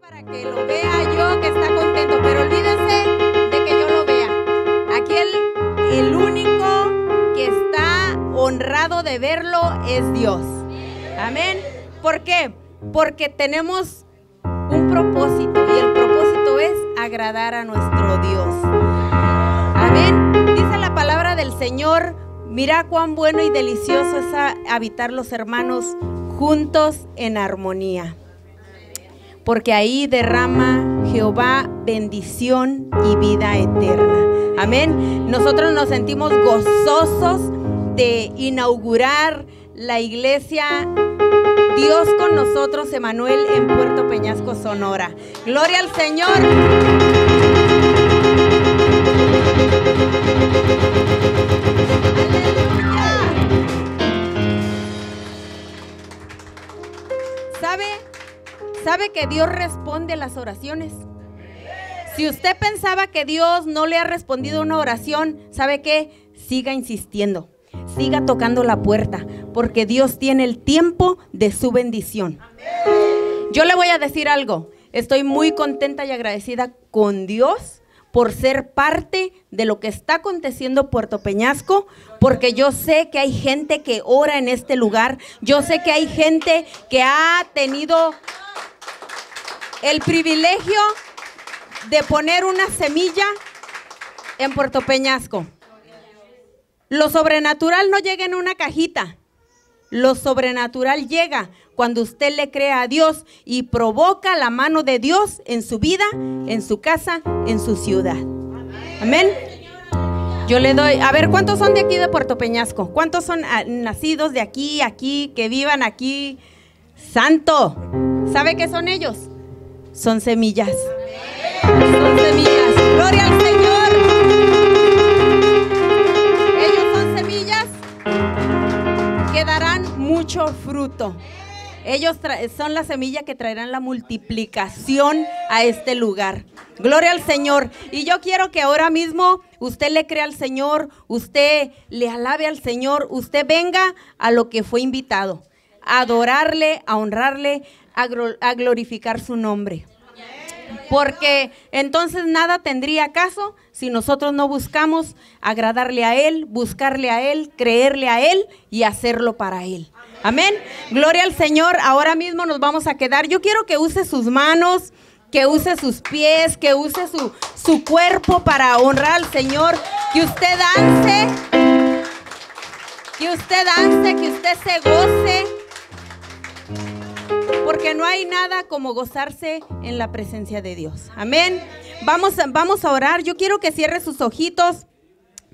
Para que lo vea yo que está contento, pero olvídese de que yo lo vea. Aquí el, el único que está honrado de verlo es Dios. Amén. ¿Por qué? Porque tenemos un propósito y el propósito es agradar a nuestro Dios. Amén. Dice la palabra del Señor, mira cuán bueno y delicioso es habitar los hermanos juntos en armonía porque ahí derrama Jehová bendición y vida eterna. Amén. Nosotros nos sentimos gozosos de inaugurar la iglesia Dios con nosotros, Emanuel, en Puerto Peñasco, Sonora. Gloria al Señor. ¿Sabe que Dios responde las oraciones? Si usted pensaba que Dios no le ha respondido una oración, ¿sabe qué? Siga insistiendo, siga tocando la puerta, porque Dios tiene el tiempo de su bendición. Yo le voy a decir algo, estoy muy contenta y agradecida con Dios por ser parte de lo que está aconteciendo en Puerto Peñasco, porque yo sé que hay gente que ora en este lugar, yo sé que hay gente que ha tenido el privilegio de poner una semilla en Puerto Peñasco. Lo sobrenatural no llega en una cajita. Lo sobrenatural llega cuando usted le cree a Dios y provoca la mano de Dios en su vida, en su casa, en su ciudad. Amén. Yo le doy, a ver, ¿cuántos son de aquí de Puerto Peñasco? ¿Cuántos son ah, nacidos de aquí, aquí, que vivan aquí? Santo. ¿Sabe qué son ellos? Son semillas. Son semillas. Gloria al Señor. Ellos son semillas que darán mucho fruto. Ellos son la semilla que traerán la multiplicación a este lugar. Gloria al Señor. Y yo quiero que ahora mismo usted le crea al Señor, usted le alabe al Señor, usted venga a lo que fue invitado, a adorarle, a honrarle, a, glorificar su nombre. Porque entonces nada tendría caso si nosotros no buscamos agradarle a Él, buscarle a Él, creerle a Él y hacerlo para Él. Amén. Gloria al Señor. Ahora mismo nos vamos a quedar. Yo quiero que use sus manos, que use sus pies, que use su, su cuerpo para honrar al Señor. Que usted dance. Que usted dance, que usted se goce porque no hay nada como gozarse en la presencia de Dios. Amén. Vamos, vamos a orar. Yo quiero que cierre sus ojitos,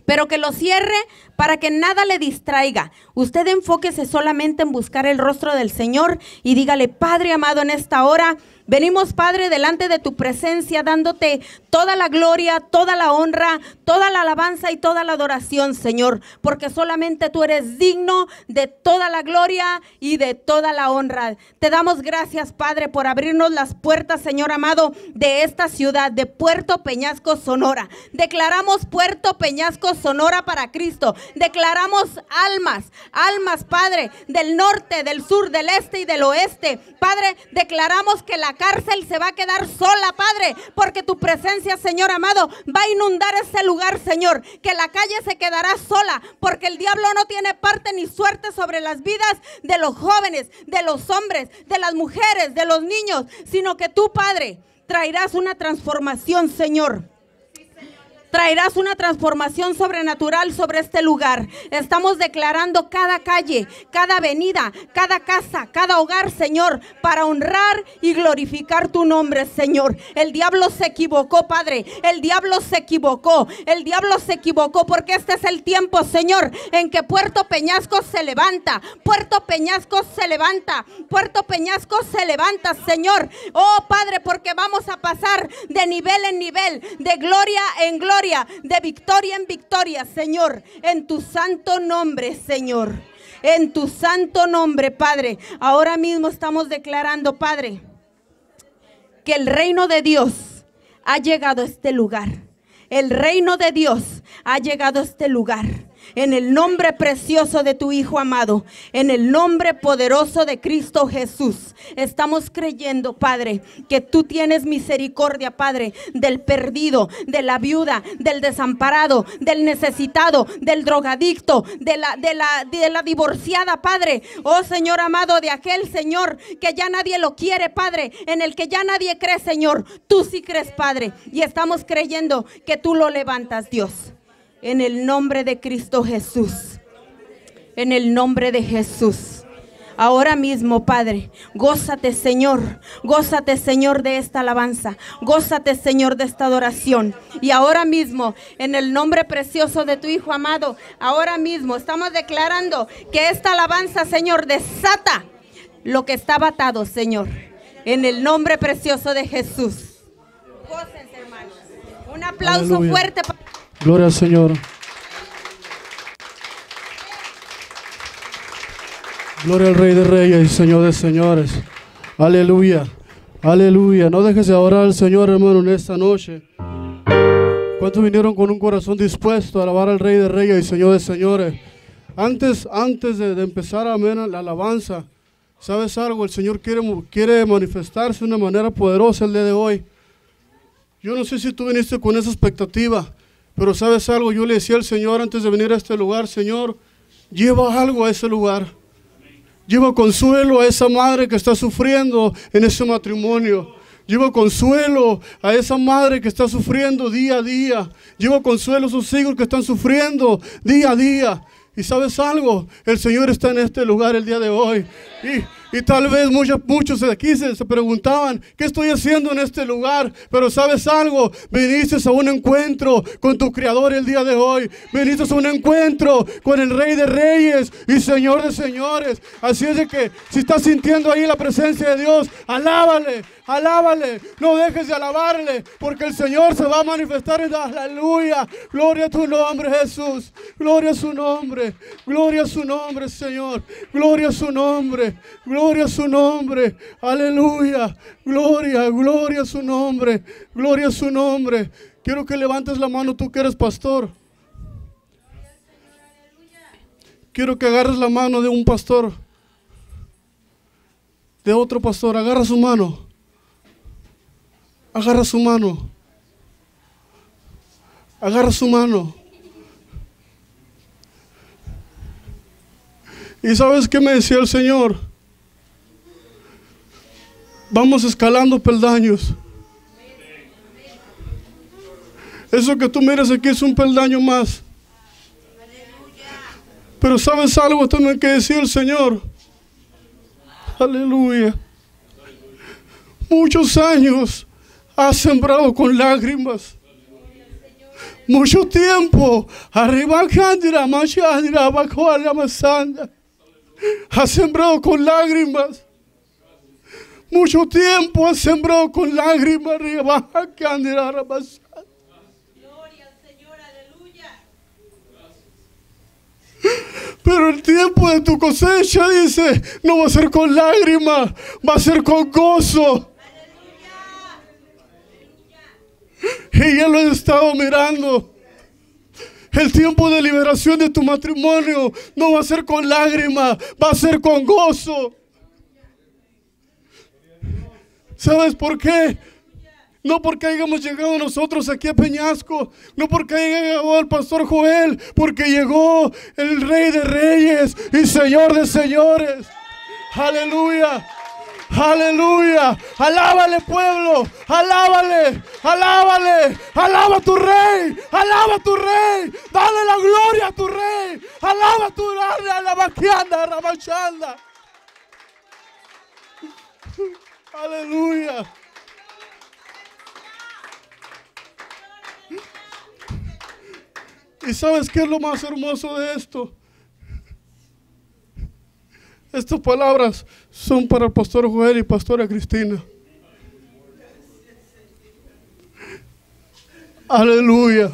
pero que lo cierre para que nada le distraiga. Usted enfóquese solamente en buscar el rostro del Señor y dígale, Padre amado, en esta hora. Venimos, Padre, delante de tu presencia, dándote toda la gloria, toda la honra, toda la alabanza y toda la adoración, Señor, porque solamente tú eres digno de toda la gloria y de toda la honra. Te damos gracias, Padre, por abrirnos las puertas, Señor amado, de esta ciudad, de Puerto Peñasco, Sonora. Declaramos Puerto Peñasco, Sonora para Cristo. Declaramos almas, almas, Padre, del norte, del sur, del este y del oeste. Padre, declaramos que la cárcel se va a quedar sola, Padre, porque tu presencia, Señor amado, va a inundar ese lugar, Señor. Que la calle se quedará sola, porque el diablo no tiene parte ni suerte sobre las vidas de los jóvenes, de los hombres, de las mujeres, de los niños, sino que tú, Padre, traerás una transformación, Señor traerás una transformación sobrenatural sobre este lugar. Estamos declarando cada calle, cada avenida, cada casa, cada hogar, Señor, para honrar y glorificar tu nombre, Señor. El diablo se equivocó, Padre. El diablo se equivocó. El diablo se equivocó porque este es el tiempo, Señor, en que Puerto Peñasco se levanta. Puerto Peñasco se levanta. Puerto Peñasco se levanta, Señor. Oh, Padre, porque vamos a pasar de nivel en nivel, de gloria en gloria de victoria en victoria, Señor, en tu santo nombre, Señor. En tu santo nombre, Padre. Ahora mismo estamos declarando, Padre, que el reino de Dios ha llegado a este lugar. El reino de Dios ha llegado a este lugar. En el nombre precioso de tu Hijo amado, en el nombre poderoso de Cristo Jesús. Estamos creyendo, Padre, que tú tienes misericordia, Padre, del perdido, de la viuda, del desamparado, del necesitado, del drogadicto, de la, de la, de la divorciada, Padre. Oh Señor amado, de aquel Señor que ya nadie lo quiere, Padre, en el que ya nadie cree, Señor. Tú sí crees, Padre. Y estamos creyendo que tú lo levantas, Dios. En el nombre de Cristo Jesús. En el nombre de Jesús. Ahora mismo, Padre, gózate, Señor. Gózate, Señor, de esta alabanza. Gózate, Señor, de esta adoración. Y ahora mismo, en el nombre precioso de tu Hijo amado, ahora mismo estamos declarando que esta alabanza, Señor, desata lo que está atado, Señor. En el nombre precioso de Jesús. Gócense, hermanos. Un aplauso Aleluya. fuerte. para- Gloria al Señor. Gloria al Rey de Reyes y Señor de Señores. Aleluya. Aleluya. No dejes de orar al Señor, hermano, en esta noche. ¿Cuántos vinieron con un corazón dispuesto a alabar al Rey de Reyes y Señor de Señores? Antes, antes de, empezar la alabanza, ¿sabes algo? El Señor quiere, quiere manifestarse de una manera poderosa el día de hoy. Yo no sé si tú viniste con esa expectativa, pero sabes algo, yo le decía al Señor antes de venir a este lugar, Señor, lleva algo a ese lugar. Lleva consuelo a esa madre que está sufriendo en ese matrimonio. Lleva consuelo a esa madre que está sufriendo día a día. Lleva consuelo a sus hijos que están sufriendo día a día. Y sabes algo, el Señor está en este lugar el día de hoy. Y, y tal vez muchos, muchos de aquí se, se preguntaban, ¿qué estoy haciendo en este lugar? Pero sabes algo, viniste a un encuentro con tu Creador el día de hoy. Viniste a un encuentro con el Rey de Reyes y Señor de Señores. Así es que si estás sintiendo ahí la presencia de Dios, alábale, alábale. No dejes de alabarle, porque el Señor se va a manifestar en aleluya. Gloria a tu nombre, Jesús. Gloria a su nombre. Gloria a su nombre, Señor. Gloria a su nombre. Gloria a su nombre. Aleluya. Gloria, gloria a su nombre. Gloria a su nombre. Quiero que levantes la mano tú que eres pastor. Quiero que agarres la mano de un pastor. De otro pastor. Agarra su mano. Agarra su mano. Agarra su mano. ¿Y sabes qué me decía el Señor? Vamos escalando peldaños. Eso que tú miras aquí es un peldaño más. Pero sabes algo también que decía el Señor. Aleluya. Muchos años has sembrado con lágrimas. Mucho tiempo. Arriba candira, machadira, abajo masanda. Has sembrado con lágrimas. Mucho tiempo has sembrado con lágrimas. Arriba candira, masanda. Pero el tiempo de tu cosecha, dice, no va a ser con lágrimas, va a ser con gozo. Y ya lo he estado mirando. El tiempo de liberación de tu matrimonio no va a ser con lágrimas, va a ser con gozo. ¿Sabes por qué? No porque hayamos llegado nosotros aquí a Peñasco, no porque haya llegado el pastor Joel, porque llegó el Rey de Reyes y Señor de Señores. Aleluya. Aleluya. Alábale pueblo. Alábale. Alábale. Alaba a tu rey. Alaba a tu rey. Dale la gloria a tu rey. Alaba a tu rey. A la vaquianda, a la machanda. Aleluya. ¿Y sabes qué es lo más hermoso de esto? Estas palabras son para el pastor Joel y pastora Cristina. Aleluya.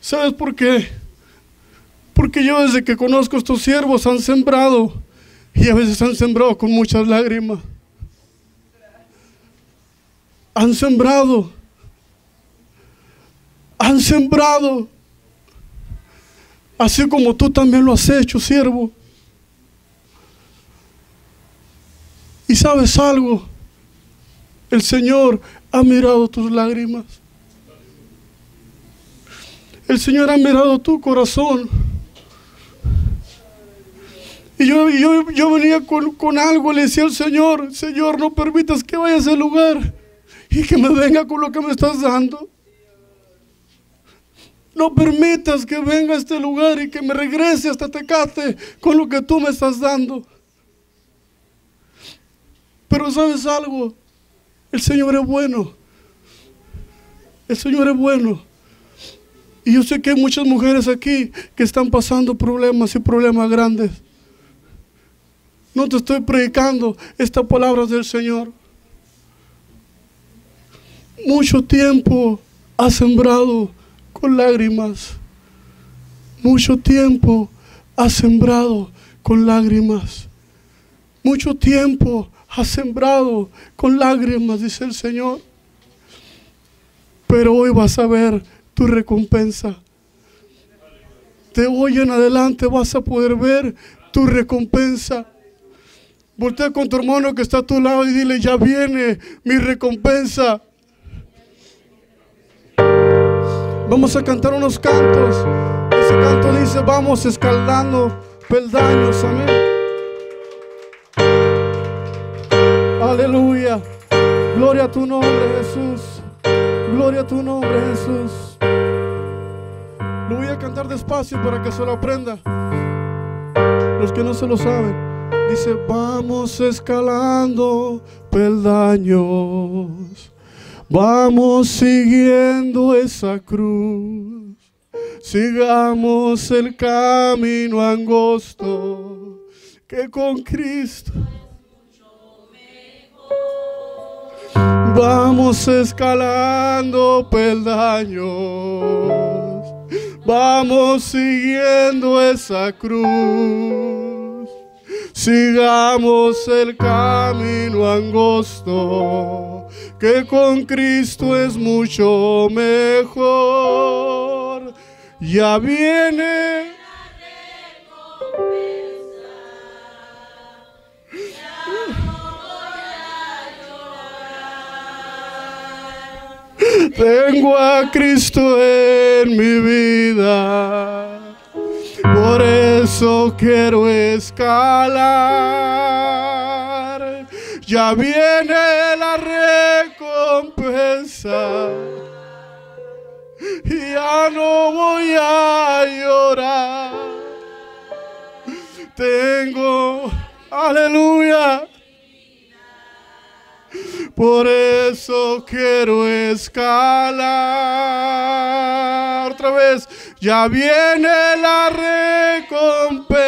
¿Sabes por qué? Porque yo desde que conozco a estos siervos han sembrado y a veces han sembrado con muchas lágrimas. Han sembrado. Han sembrado. así como tú también lo has hecho, siervo. Y sabes algo, el Señor ha mirado tus lágrimas. El Señor ha mirado tu corazón. Y yo, yo, yo venía con, con algo, le decía al Señor, Señor, no permitas que vaya a ese lugar y que me venga con lo que me estás dando. No permitas que venga a este lugar y que me regrese hasta Tecate con lo que tú me estás dando. Pero sabes algo, el Señor es bueno. El Señor es bueno. Y yo sé que hay muchas mujeres aquí que están pasando problemas y problemas grandes. No te estoy predicando esta palabra del Señor. Mucho tiempo has sembrado con lágrimas. Mucho tiempo has sembrado con lágrimas. Mucho tiempo has sembrado con lágrimas, dice el Señor. Pero hoy vas a ver tu recompensa. De hoy en adelante vas a poder ver tu recompensa. Voltea con tu hermano que está a tu lado y dile, ya viene mi recompensa. Vamos a cantar unos cantos. Ese canto dice, vamos escaldando peldaños. Amén. Aleluya. Gloria a tu nombre, Jesús. Gloria a tu nombre, Jesús. Lo voy a cantar despacio para que se lo aprenda. Los que no se lo saben. Dice, vamos escalando peldaños. Vamos siguiendo esa cruz. Sigamos el camino angosto que con Cristo. Vamos escalando peldaños. Vamos siguiendo esa cruz. Sigamos el camino angosto, que con Cristo es mucho mejor. Ya viene. Tengo a Cristo en mi vida, por eso quiero escalar. Ya viene la recompensa ya no voy a llorar. Tengo, aleluya. Por eso quiero escalar. Otra vez, ya viene la recompensa.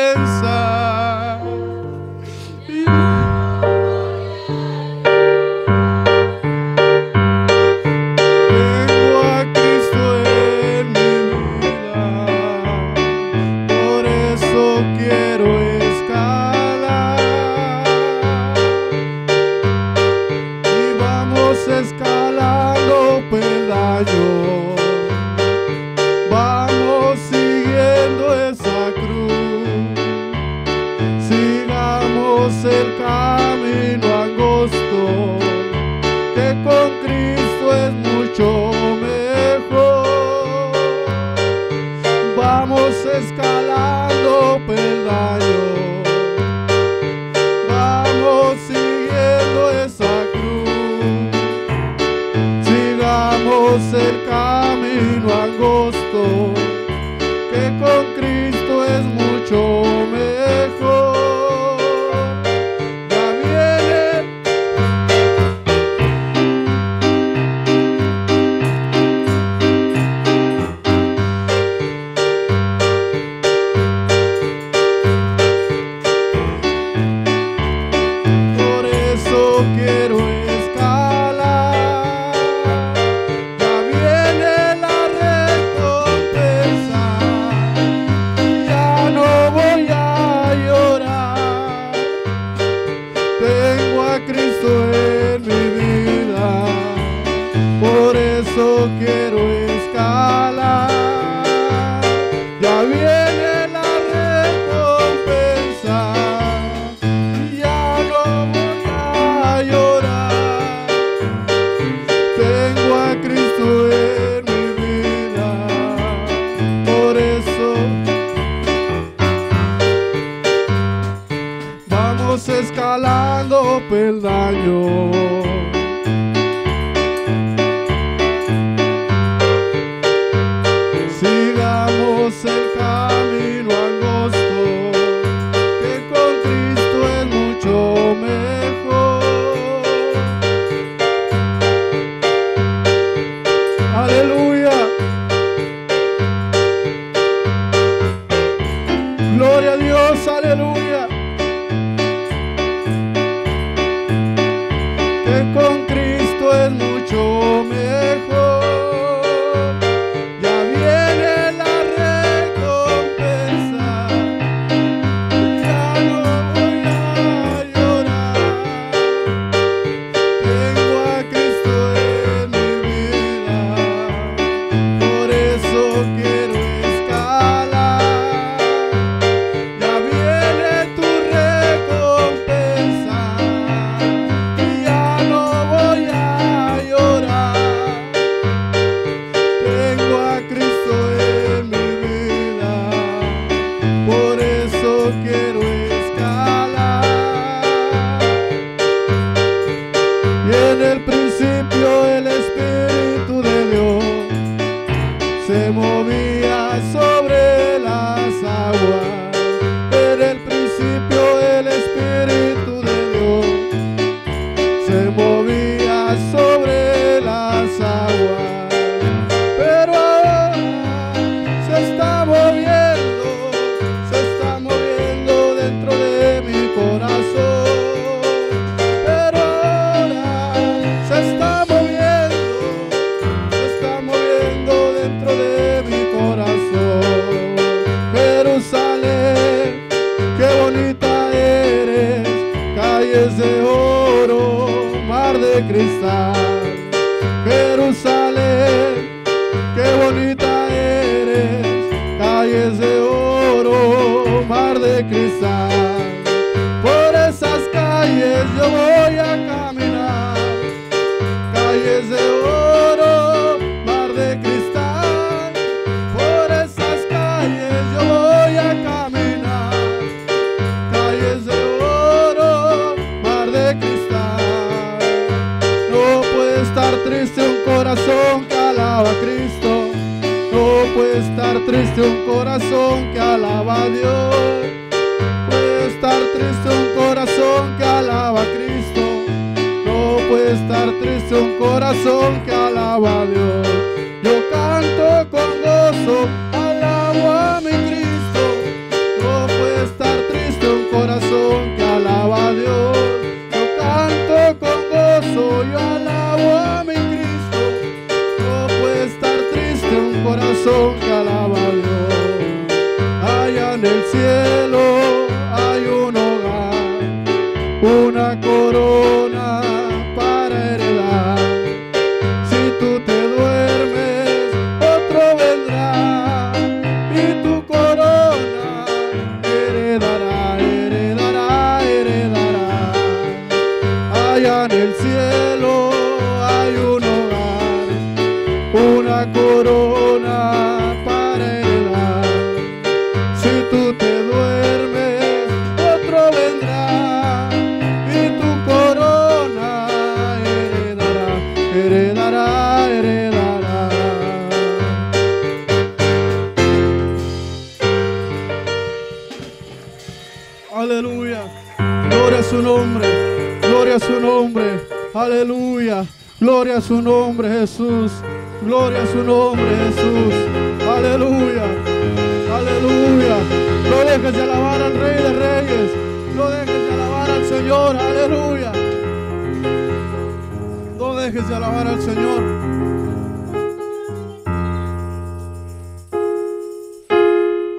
Gloria a Dios, aleluya.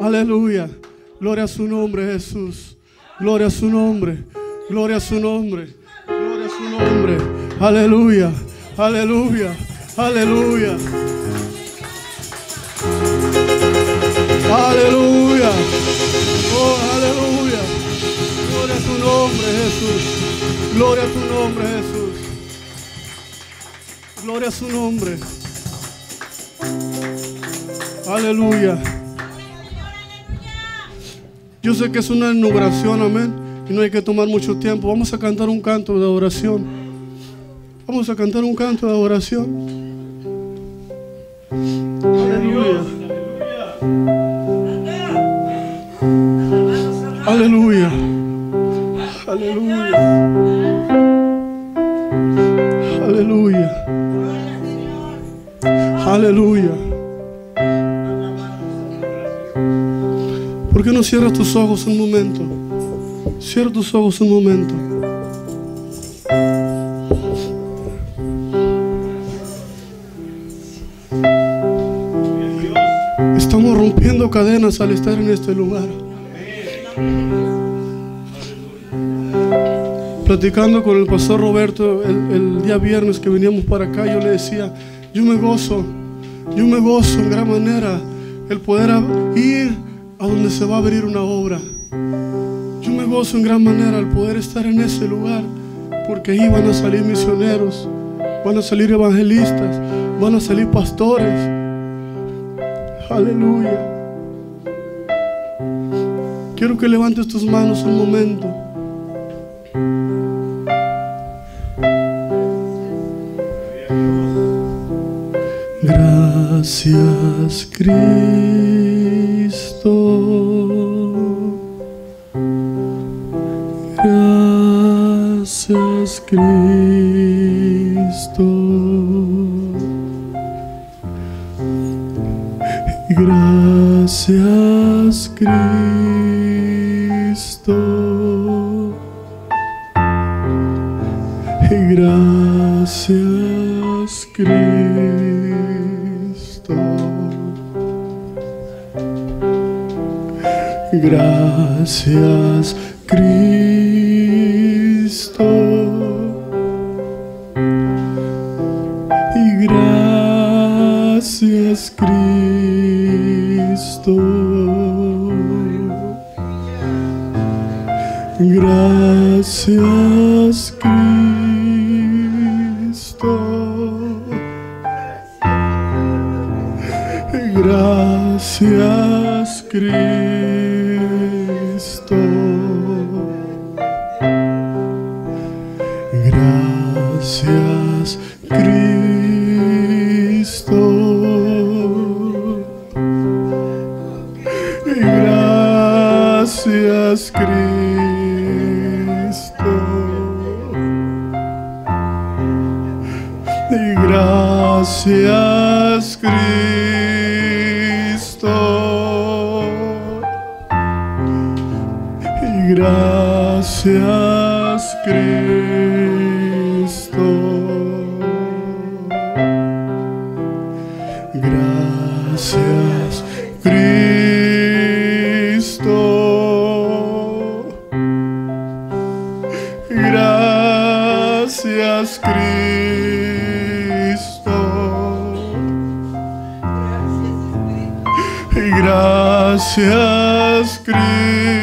Aleluya. Gloria a su nombre, Jesús. Gloria a su nombre. Gloria a su nombre. Gloria a su nombre. Aleluya. Aleluya. Aleluya. Aleluya. Oh, aleluya. Gloria a tu nombre, Jesús. Gloria a tu nombre, Jesús. Gloria a su nombre. Aleluya. Yo sé que es una inauguración, amén. Y no hay que tomar mucho tiempo. Vamos a cantar un canto de oración. Vamos a cantar un canto de adoración. Aleluya. Aleluya. Aleluya. Aleluya. Aleluya. No cierras tus ojos un momento? Cierra tus ojos un momento. Estamos rompiendo cadenas al estar en este lugar. Platicando con el pastor Roberto el, el día viernes que veníamos para acá, yo le decía, yo me gozo, yo me gozo en gran manera el poder ir a donde se va a abrir una obra. Yo me gozo en gran manera al poder estar en ese lugar, porque ahí van a salir misioneros, van a salir evangelistas, van a salir pastores. Aleluya. Quiero que levantes tus manos un momento. Gracias Cristo. Gracias Cristo. Gracias Cristo. Gracias Cristo. Gracias Cristo.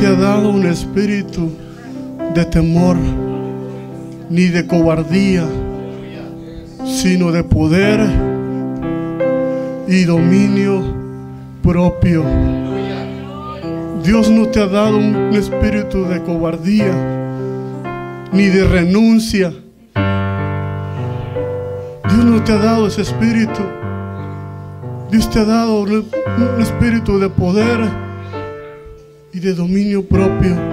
Te ha dado un espíritu de temor, ni de cobardía, sino de poder y dominio propio. Dios no te ha dado un espíritu de cobardía ni de renuncia. Dios no te ha dado ese espíritu. Dios te ha dado un espíritu de poder y de dominio propio.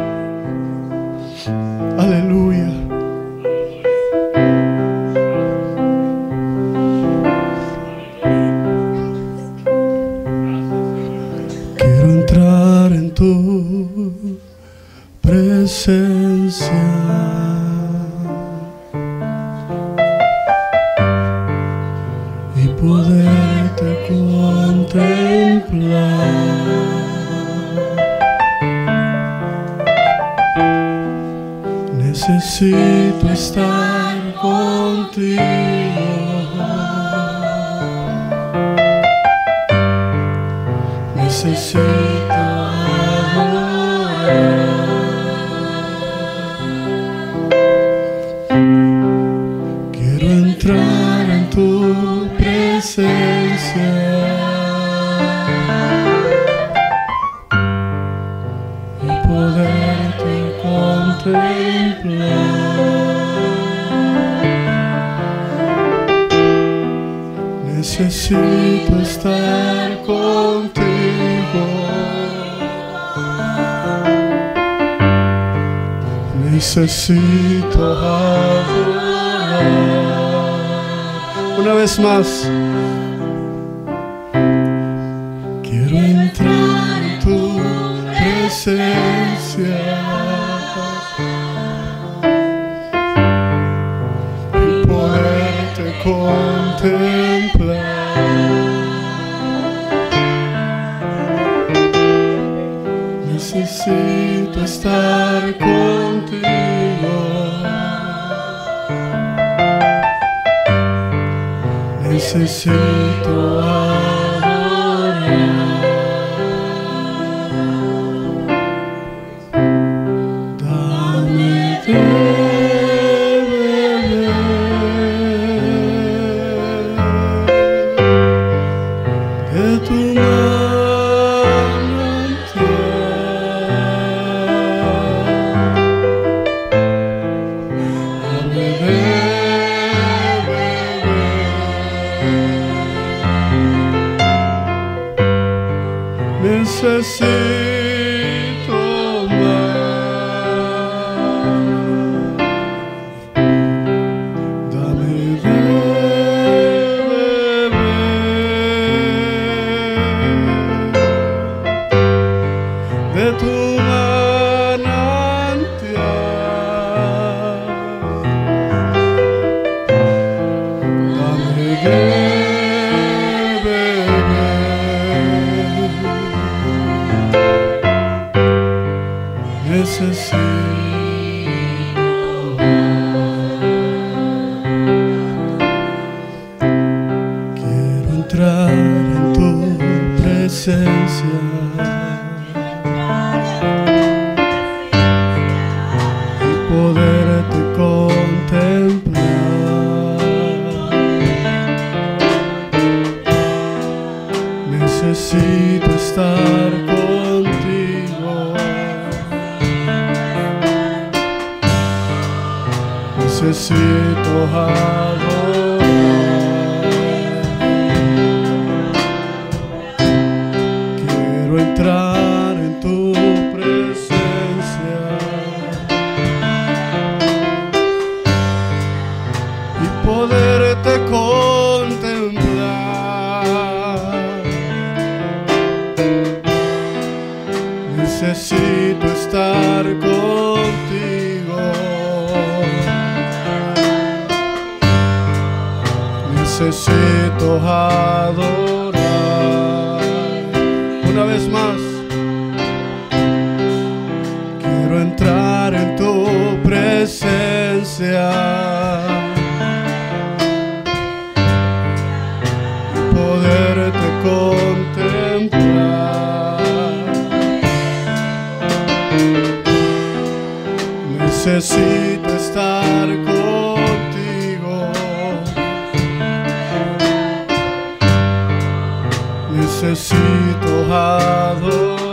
Necesito Necesito adorar. Una vez más. necesito, Jado.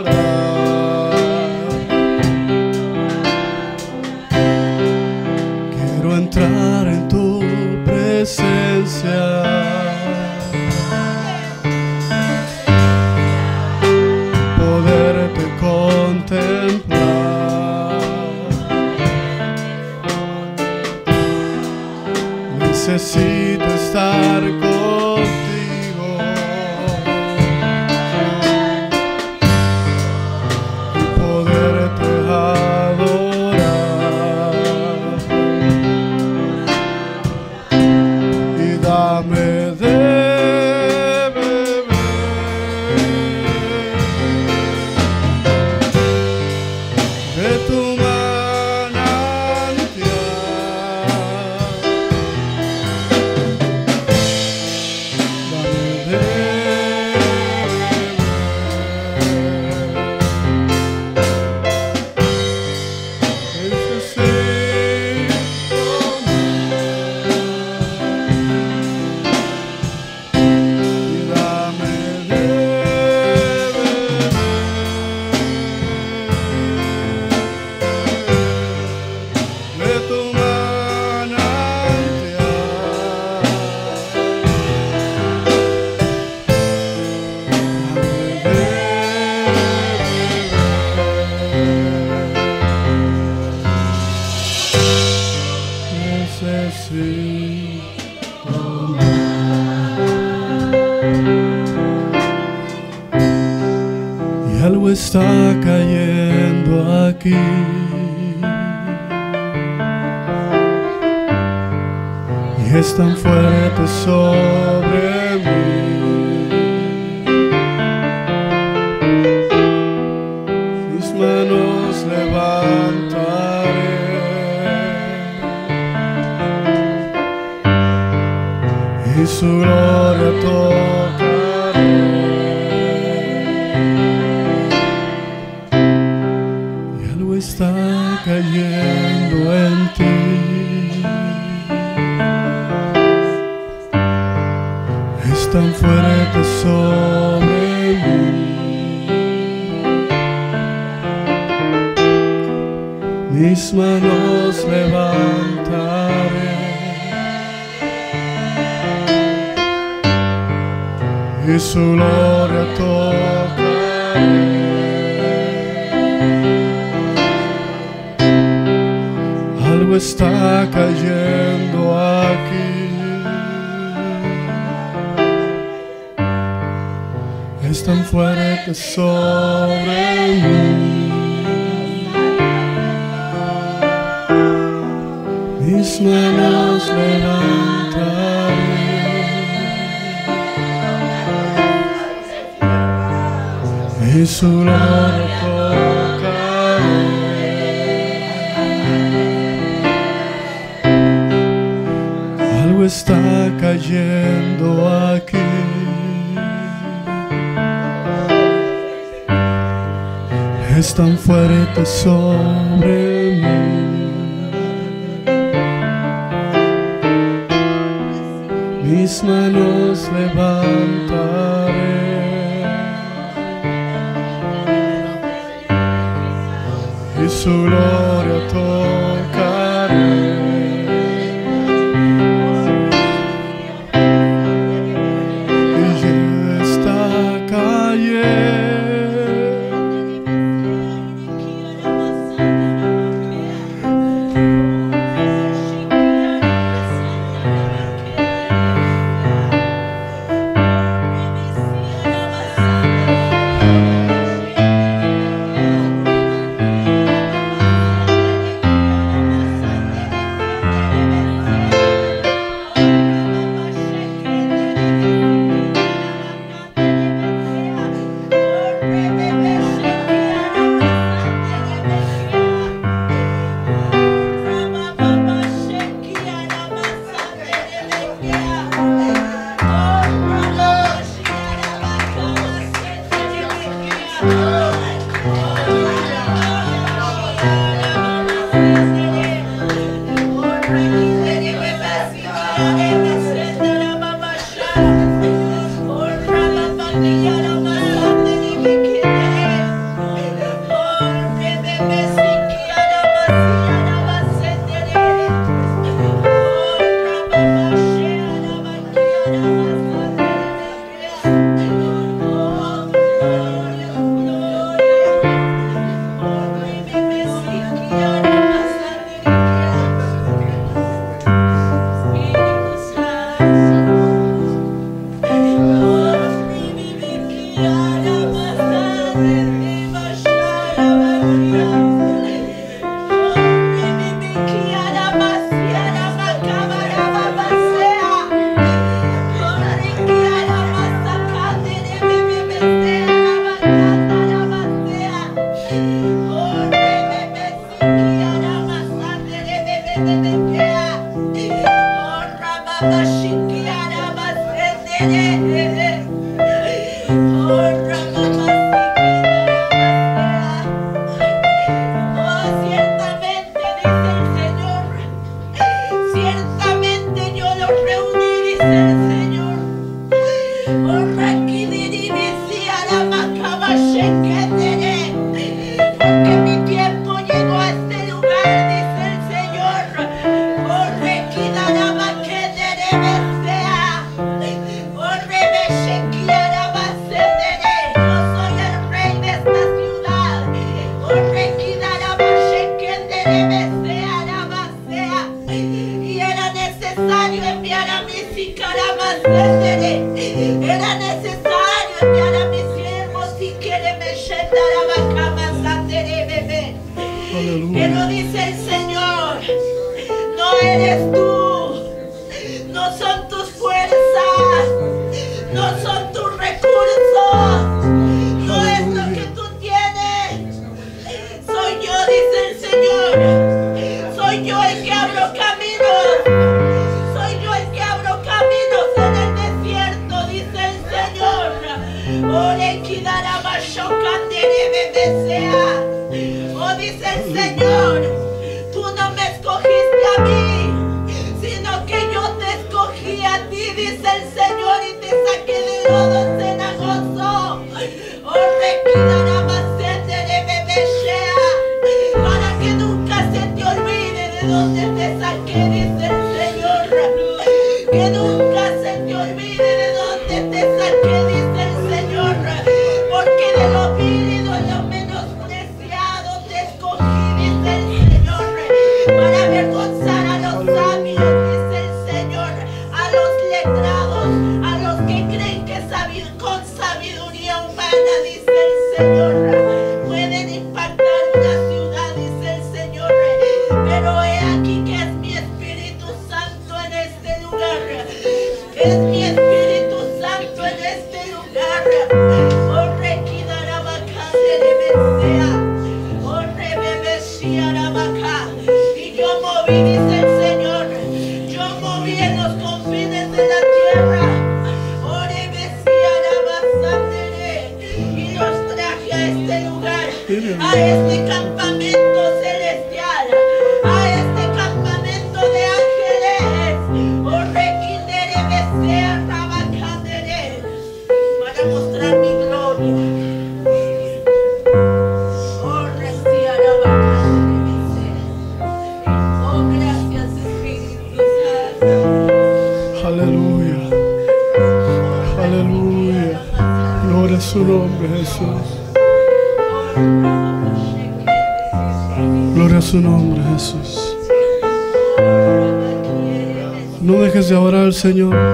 Señor.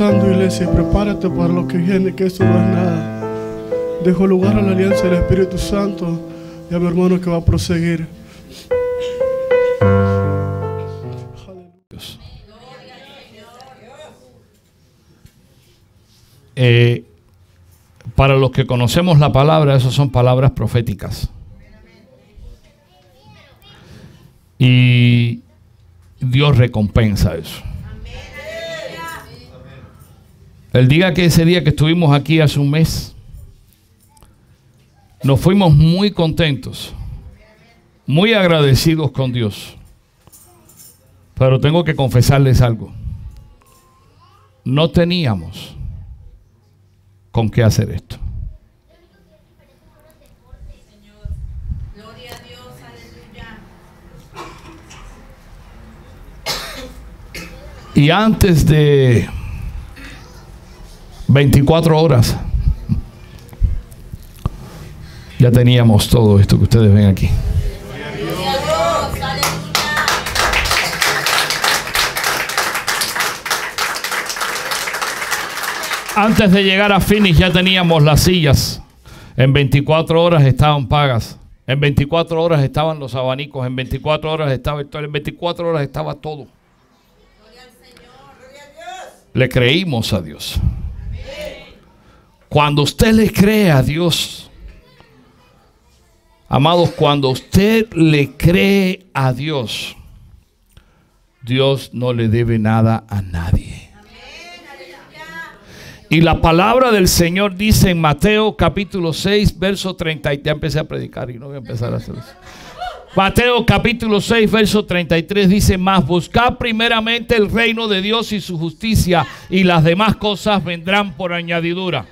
pasando, iglesia. Prepárate para lo que viene, que esto no es nada. Dejo lugar a la alianza del Espíritu Santo y a mi hermano que va a proseguir. Eh, para los que conocemos la palabra, esas son palabras proféticas. Y Dios recompensa eso. El día que ese día que estuvimos aquí hace un mes, nos fuimos muy contentos, muy agradecidos con Dios. Pero tengo que confesarles algo. No teníamos con qué hacer esto. Y antes de 24 horas. Ya teníamos todo esto que ustedes ven aquí. Antes de llegar a Phoenix ya teníamos las sillas. En 24 horas estaban pagas. En 24 horas estaban los abanicos, en 24 horas estaba el en 24 horas estaba todo. Gloria al Señor, gloria a Dios. Le creímos a Dios. Cuando usted le cree a Dios, amados, cuando usted le cree a Dios, Dios no le debe nada a nadie. Y la palabra del Señor dice en Mateo capítulo 6, verso 30, y ya empecé a predicar y no voy a empezar a hacer eso. Mateo capítulo 6, verso 33 dice, más buscad primeramente el reino de Dios y su justicia y las demás cosas vendrán por añadidura.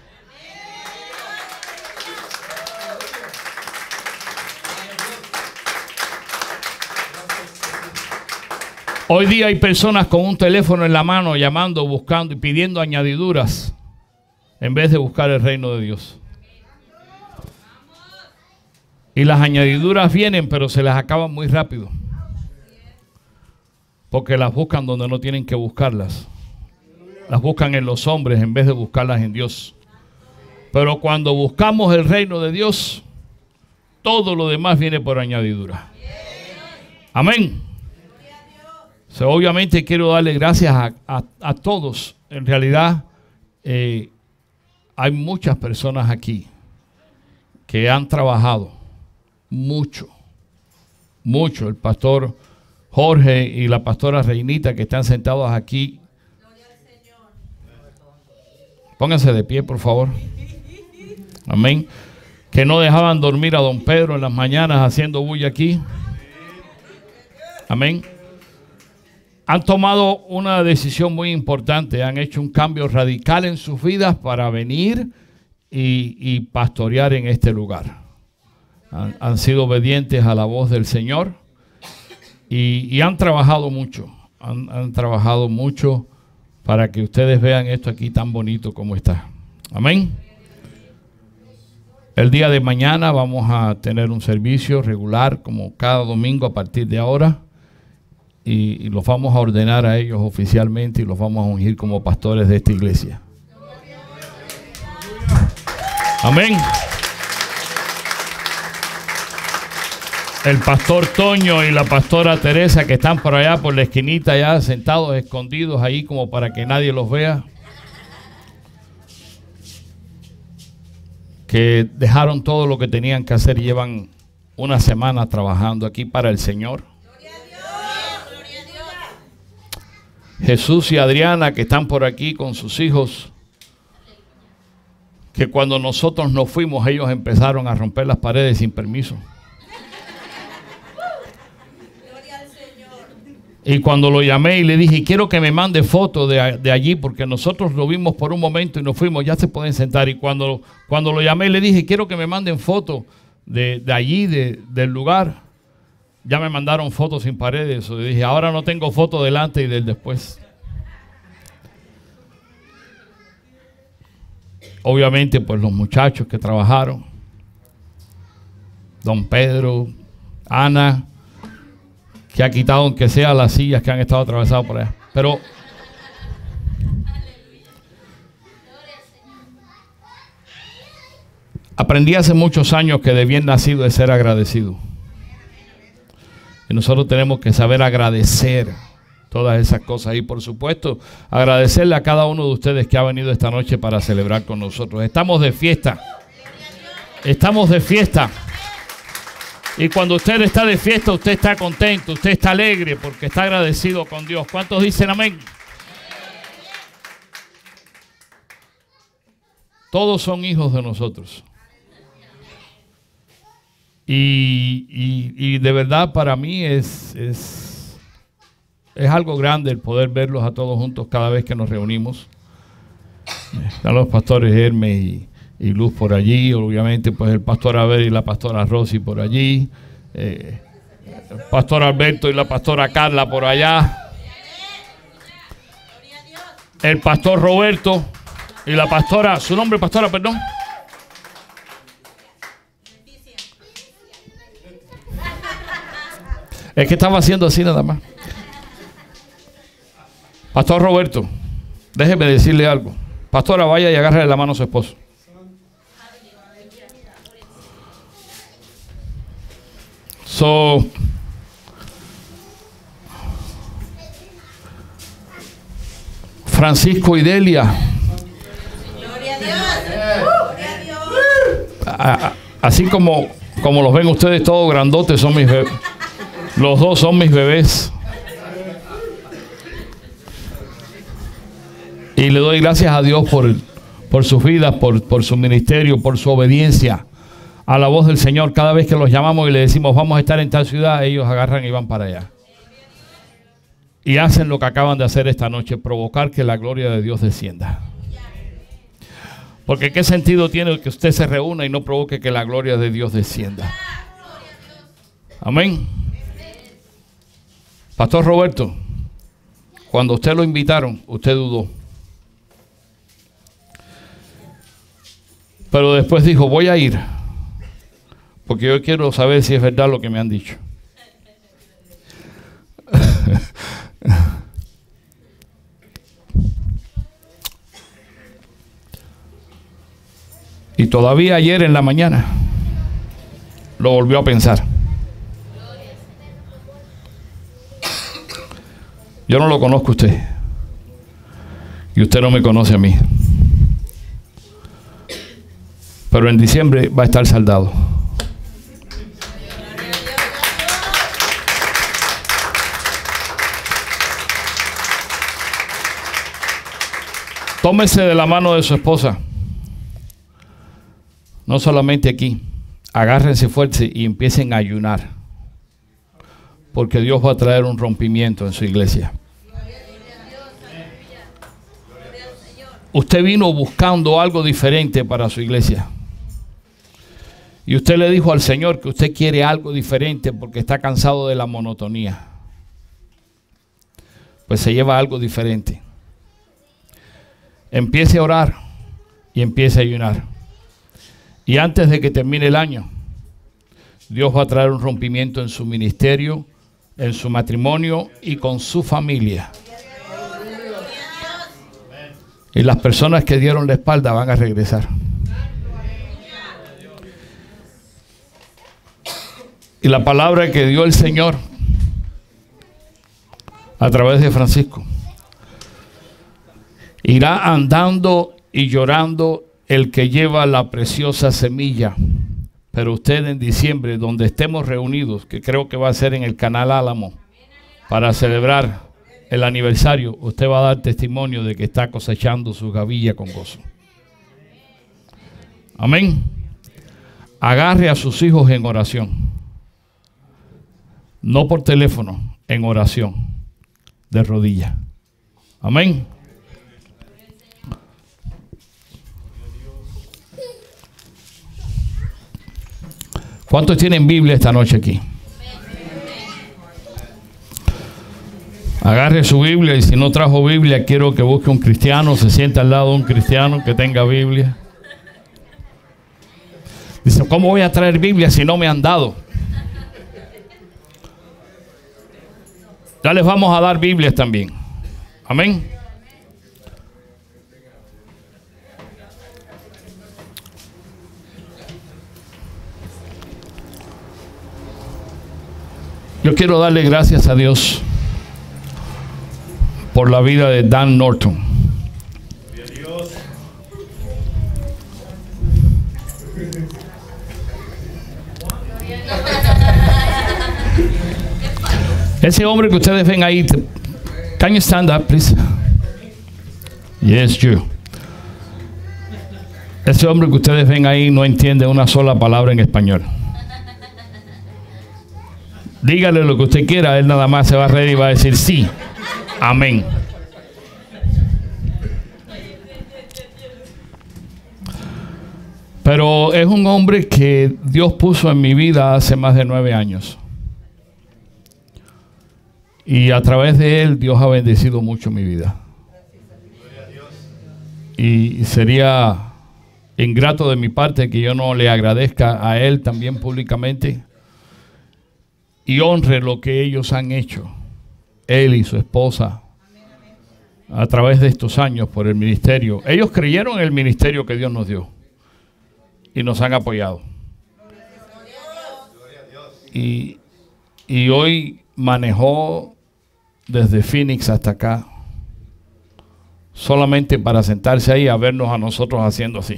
Hoy día hay personas con un teléfono en la mano llamando, buscando y pidiendo añadiduras en vez de buscar el reino de Dios. Y las añadiduras vienen, pero se las acaban muy rápido. Porque las buscan donde no tienen que buscarlas. Las buscan en los hombres en vez de buscarlas en Dios. Pero cuando buscamos el reino de Dios, todo lo demás viene por añadidura. Amén. Obviamente quiero darle gracias a, a- a todos. En realidad, eh, hay muchas personas aquí que han trabajado mucho, mucho. El pastor Jorge y la pastora Reinita que están sentados aquí. Pónganse de pie, por favor. Amén. Que no dejaban dormir a don Pedro en las mañanas haciendo bulla aquí. Amén. Han tomado una decisión muy importante, han hecho un cambio radical en sus vidas para venir y, pastorear en este lugar. Han, sido obedientes a la voz del Señor y, y han trabajado mucho, han, han trabajado mucho para que ustedes vean esto aquí tan bonito como está. Amén. El día de mañana vamos a tener un servicio regular como cada domingo a partir de ahora y, los vamos a ordenar a ellos oficialmente y los vamos a ungir como pastores de esta iglesia. Amén. El pastor Toño y la pastora Teresa que están por allá por la esquinita ya sentados escondidos ahí como para que nadie los vea. Que dejaron todo lo que tenían que hacer llevan una semana trabajando aquí para el Señor. Jesús y Adriana que están por aquí con sus hijos, que cuando nosotros nos fuimos ellos empezaron a romper las paredes sin permiso. Y cuando lo llamé y le dije, quiero que me mande fotos de, de allí, porque nosotros lo vimos por un momento y nos fuimos, ya se pueden sentar. Y cuando, cuando lo llamé le dije, quiero que me manden fotos de, de allí, de- del lugar. Ya me mandaron fotos sin paredes. Y dije, ahora no tengo foto delante y del después. Obviamente, pues los muchachos que trabajaron, don Pedro, Ana, que ha quitado aunque sea las sillas que han estado atravesadas por allá. Pero aprendí hace muchos años que de bien nacido es ser agradecido. Y nosotros tenemos que saber agradecer todas esas cosas. Y por supuesto, agradecerle a cada uno de ustedes que ha venido esta noche para celebrar con nosotros. Estamos de fiesta. Estamos de fiesta. Y cuando usted está de fiesta, usted está contento, usted está alegre porque está agradecido con Dios. ¿Cuántos dicen amén? Todos son hijos de nosotros. Y, de verdad para mí es, es, es algo grande el poder verlos a todos juntos cada vez que nos reunimos. Están los pastores Hermes y, y Luz por allí, obviamente pues el pastor Abel y la pastora Rosy por allí, eh, el pastor Alberto y la pastora Carla por allá, el pastor Roberto y la pastora, su nombre pastora, perdón. Es que estaba haciendo así nada más. Pastor Roberto, déjeme decirle algo. Pastora, vaya y agárrele la mano a su esposo. So, Francisco y Delia. así como Como los ven ustedes todos grandotes, son mis bebés. Los dos son mis bebés. Y le doy gracias a Dios por, por sus vidas, por, por su ministerio, por su obediencia a la voz del Señor. Cada vez que los llamamos y le decimos vamos a estar en tal ciudad, ellos agarran y van para allá. Y hacen lo que acaban de hacer esta noche, provocar que la gloria de Dios descienda. Porque qué sentido tiene que usted se reúna y no provoque que la gloria de Dios descienda. Amén. Pastor Roberto, cuando usted lo invitaron, usted dudó. Pero después dijo, voy a ir. Porque yo quiero saber si es verdad lo que me han dicho. y todavía ayer en la mañana lo volvió a pensar. Yo no lo conozco a usted. Y usted no me conoce a mí. Pero en diciembre va a estar saldado. Tómese de la mano de su esposa. No solamente aquí. Agárrense fuerte y empiecen a ayunar. Porque Dios va a traer un rompimiento en su iglesia. Usted vino buscando algo diferente para su iglesia. Y usted le dijo al Señor que usted quiere algo diferente porque está cansado de la monotonía. Pues se lleva algo diferente. Empiece a orar y empiece a ayunar. Y antes de que termine el año, Dios va a traer un rompimiento en su ministerio, en su matrimonio y con su familia. Y las personas que dieron la espalda van a regresar. Y la palabra que dio el Señor a través de Francisco. Irá andando y llorando el que lleva la preciosa semilla. Pero usted en diciembre, donde estemos reunidos, que creo que va a ser en el canal Álamo, para celebrar el aniversario, usted va a dar testimonio de que está cosechando su gavilla con gozo. Amén. Agarre a sus hijos en oración. No por teléfono, en oración, de rodilla. Amén. ¿Cuántos tienen Biblia esta noche aquí? Agarre su Biblia y si no trajo Biblia, quiero que busque un cristiano, se sienta al lado de un cristiano que tenga Biblia. Dice, ¿cómo voy a traer Biblia si no me han dado? Ya les vamos a dar Biblias también. Amén. Yo quiero darle gracias a Dios por la vida de Dan Norton. Ese hombre que ustedes ven ahí, can you stand up, please? Yes, you. Ese hombre que ustedes ven ahí no entiende una sola palabra en español. Dígale lo que usted quiera, él nada más se va a reír y va a decir sí. Amén. Pero es un hombre que Dios puso en mi vida hace más de nueve años. Y a través de él Dios ha bendecido mucho mi vida. Y sería ingrato de mi parte que yo no le agradezca a él también públicamente y honre lo que ellos han hecho, él y su esposa, a través de estos años por el ministerio. Ellos creyeron en el ministerio que Dios nos dio y nos han apoyado. Y, y hoy manejó desde Phoenix hasta acá, solamente para sentarse ahí a vernos a nosotros haciendo así.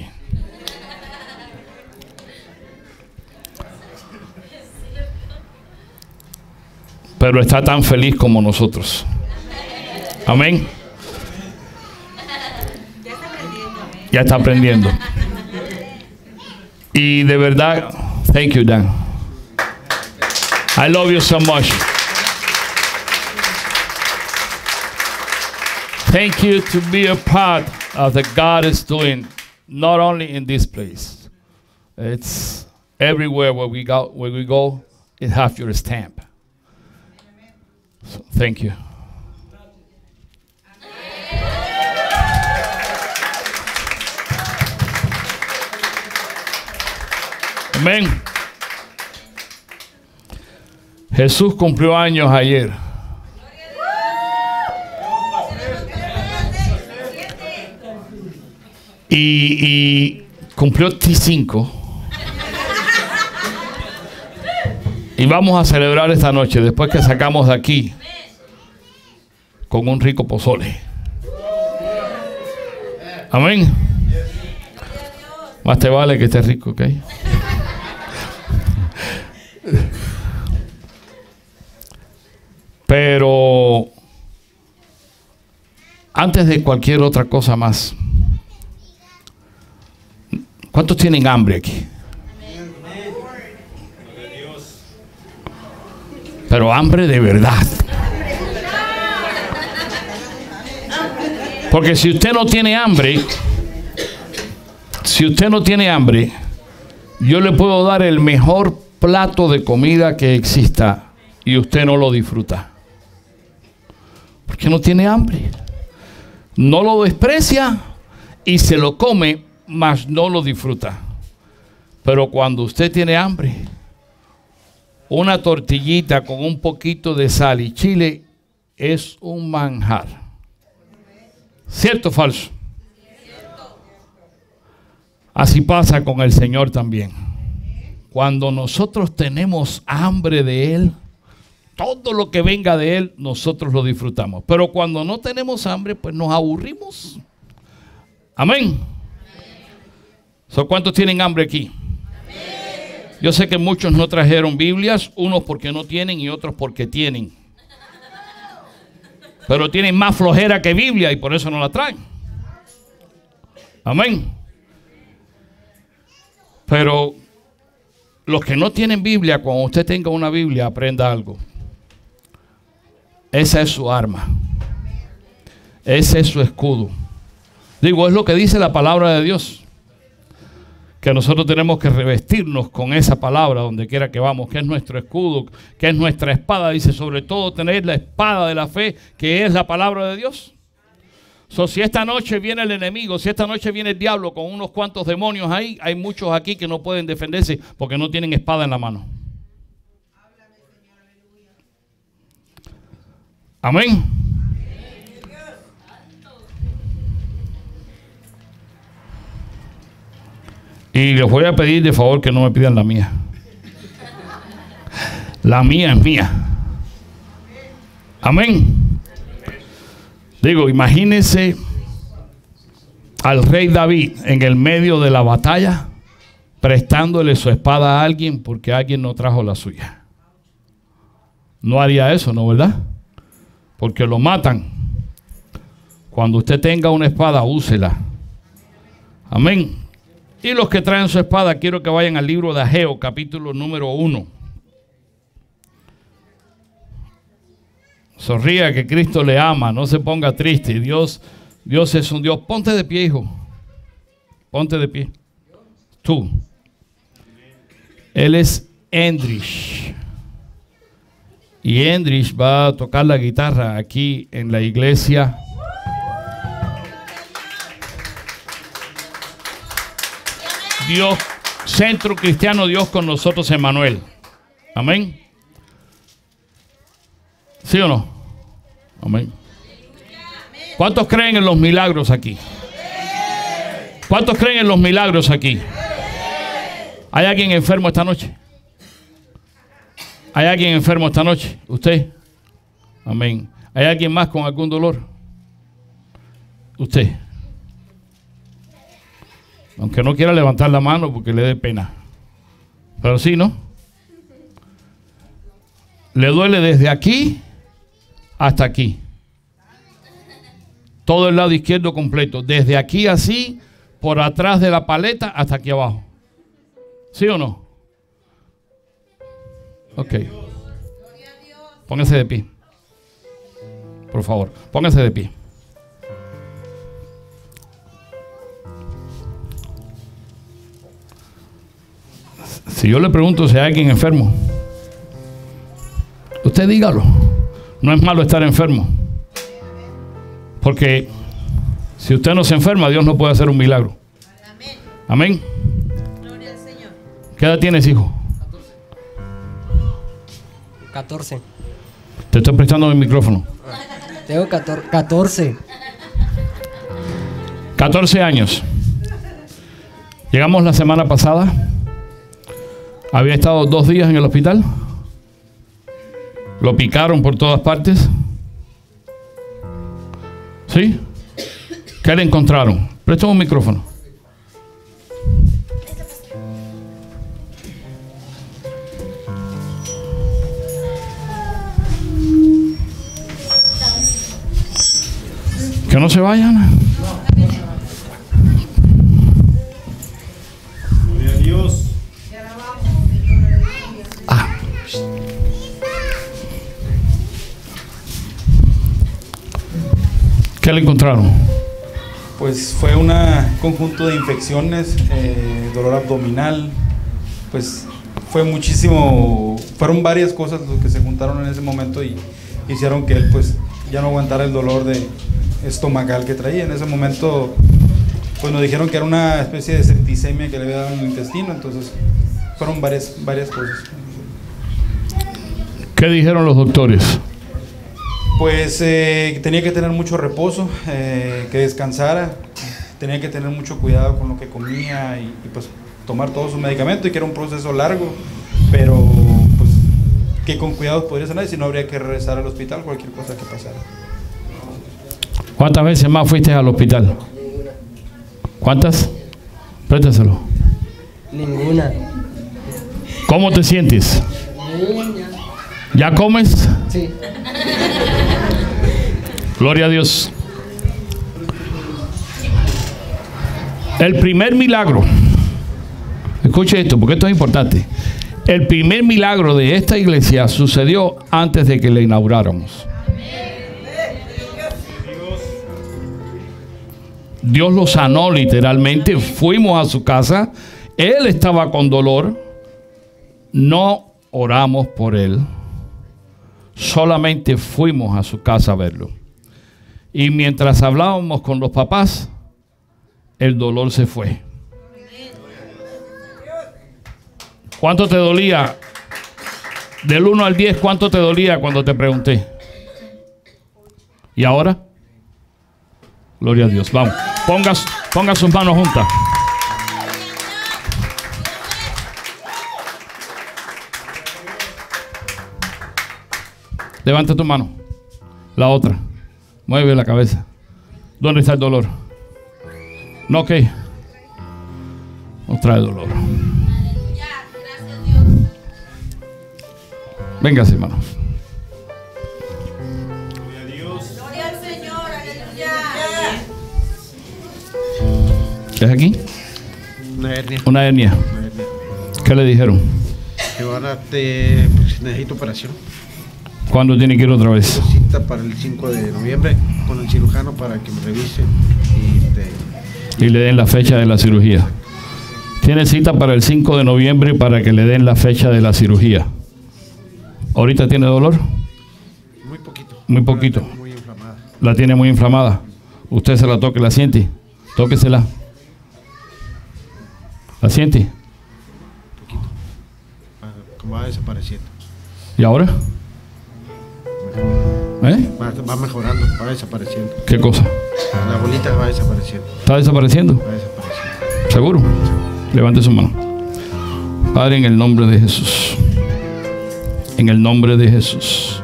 Pero está tan feliz como nosotros. Amén. Ya está aprendiendo. Y de verdad, thank you, Dan. I love you so much. Thank you to be a part of the God is doing, not only in this place. It's everywhere where we go. Where we go, it has your stamp. Thank you. Amén. Jesús cumplió años ayer. Y, y cumplió T5. Y vamos a celebrar esta noche, después que sacamos de aquí, con un rico pozole. Amén. Más te vale que esté rico, ¿ok? Pero antes de cualquier otra cosa más, ¿cuántos tienen hambre aquí? Pero hambre de verdad. Porque si usted no tiene hambre, si usted no tiene hambre, yo le puedo dar el mejor plato de comida que exista y usted no lo disfruta. Porque no tiene hambre. No lo desprecia y se lo come, mas no lo disfruta. Pero cuando usted tiene hambre, una tortillita con un poquito de sal y chile es un manjar. ¿Cierto o falso? Así pasa con el Señor también. Cuando nosotros tenemos hambre de Él, todo lo que venga de Él, nosotros lo disfrutamos. Pero cuando no tenemos hambre, pues nos aburrimos. Amén. ¿So ¿Cuántos tienen hambre aquí? Yo sé que muchos no trajeron Biblias, unos porque no tienen y otros porque tienen. Pero tienen más flojera que Biblia y por eso no la traen. Amén. Pero los que no tienen Biblia, cuando usted tenga una Biblia, aprenda algo. Esa es su arma. Ese es su escudo. Digo, es lo que dice la palabra de Dios. Que nosotros tenemos que revestirnos con esa palabra donde quiera que vamos, que es nuestro escudo, que es nuestra espada. Dice, sobre todo tener la espada de la fe, que es la palabra de Dios. So, si esta noche viene el enemigo, si esta noche viene el diablo con unos cuantos demonios ahí, hay muchos aquí que no pueden defenderse porque no tienen espada en la mano. Amén. Y les voy a pedir de favor que no me pidan la mía. La mía es mía. Amén. Digo, imagínense al rey David en el medio de la batalla prestándole su espada a alguien porque alguien no trajo la suya. No haría eso, ¿no verdad? Porque lo matan. Cuando usted tenga una espada, úsela. Amén. Y los que traen su espada, quiero que vayan al libro de Ageo, capítulo número uno. Sonría que Cristo le ama, no se ponga triste. Dios, Dios es un Dios. Ponte de pie, hijo. Ponte de pie. Tú. Él es Endrich. Y Endrich va a tocar la guitarra aquí en la iglesia. Dios, Centro Cristiano Dios con nosotros, Emanuel. Amén. ¿Sí o no? Amén. ¿Cuántos creen en los milagros aquí? ¿Cuántos creen en los milagros aquí? ¿Hay alguien enfermo esta noche? ¿Hay alguien enfermo esta noche? ¿Usted? Amén. ¿Hay alguien más con algún dolor? Usted. Aunque no quiera levantar la mano porque le dé pena. Pero sí, ¿no? Le duele desde aquí hasta aquí. Todo el lado izquierdo completo. Desde aquí así, por atrás de la paleta hasta aquí abajo. ¿Sí o no? Ok. Póngase de pie. Por favor, póngase de pie. Si yo le pregunto si hay alguien enfermo, usted dígalo. No es malo estar enfermo. Porque si usted no se enferma, Dios no puede hacer un milagro. Amén. ¿Qué edad tienes, hijo? 14. Te estoy prestando el micrófono. Tengo 14. 14. 14 años. Llegamos la semana pasada. Había estado dos días en el hospital. Lo picaron por todas partes. ¿Sí? ¿Qué le encontraron? Presta un micrófono. Que no se vayan. ¿Qué le encontraron? Pues fue un conjunto de infecciones, eh, dolor abdominal, pues fue muchísimo, fueron varias cosas lo que se juntaron en ese momento y hicieron que él pues ya no aguantara el dolor de estomacal que traía. En ese momento pues nos dijeron que era una especie de septicemia que le había dado en el intestino, entonces fueron varias, varias cosas. ¿Qué dijeron los doctores? Pues eh, tenía que tener mucho reposo, eh, que descansara, tenía que tener mucho cuidado con lo que comía y, y, pues tomar todo su medicamento y que era un proceso largo, pero pues que con cuidado podría sanar y si no habría que regresar al hospital cualquier cosa que pasara. ¿Cuántas veces más fuiste al hospital? ¿Cuántas? Préstaselo. Ninguna. ¿Cómo te sientes? ¿Ya comes? Sí. Gloria a Dios. El primer milagro, escuche esto, porque esto es importante. El primer milagro de esta iglesia sucedió antes de que la inauguráramos. Dios lo sanó literalmente. Fuimos a su casa. Él estaba con dolor. No oramos por él. Solamente fuimos a su casa a verlo. Y mientras hablábamos con los papás, el dolor se fue. ¿Cuánto te dolía? Del 1 al 10, ¿cuánto te dolía cuando te pregunté? ¿Y ahora? Gloria a Dios. Vamos. Ponga, ponga sus manos juntas. Levanta tu mano. La otra. Mueve la cabeza. ¿Dónde está el dolor? ¿No qué? Nos trae dolor. Venga, hermano. Gloria a Dios. Gloria al Señor, aleluya. ¿Es aquí? Una hernia. Una hernia. una hernia. ¿Qué le dijeron? Que van a te, pues, necesito operación. ¿Cuándo tiene que ir otra vez? Cita para el 5 de noviembre con el cirujano para que me revise y te, Y le den la fecha de la cirugía. Tiene cita para el 5 de noviembre para que le den la fecha de la cirugía. ¿Ahorita tiene dolor? muy poquito. Muy poquito. La Muy inflamada. La tiene muy inflamada. Usted se la toque, la siente. Tóquesela. ¿La siente? Va- Como va desapareciendo. ¿Y ahora? ¿Eh? Va, va mejorando, va desapareciendo. ¿Qué cosa? La bolita va desapareciendo. ¿Está desapareciendo? Va desapareciendo. ¿Seguro? Levante su mano. Padre, en el nombre de Jesús. En el nombre de Jesús.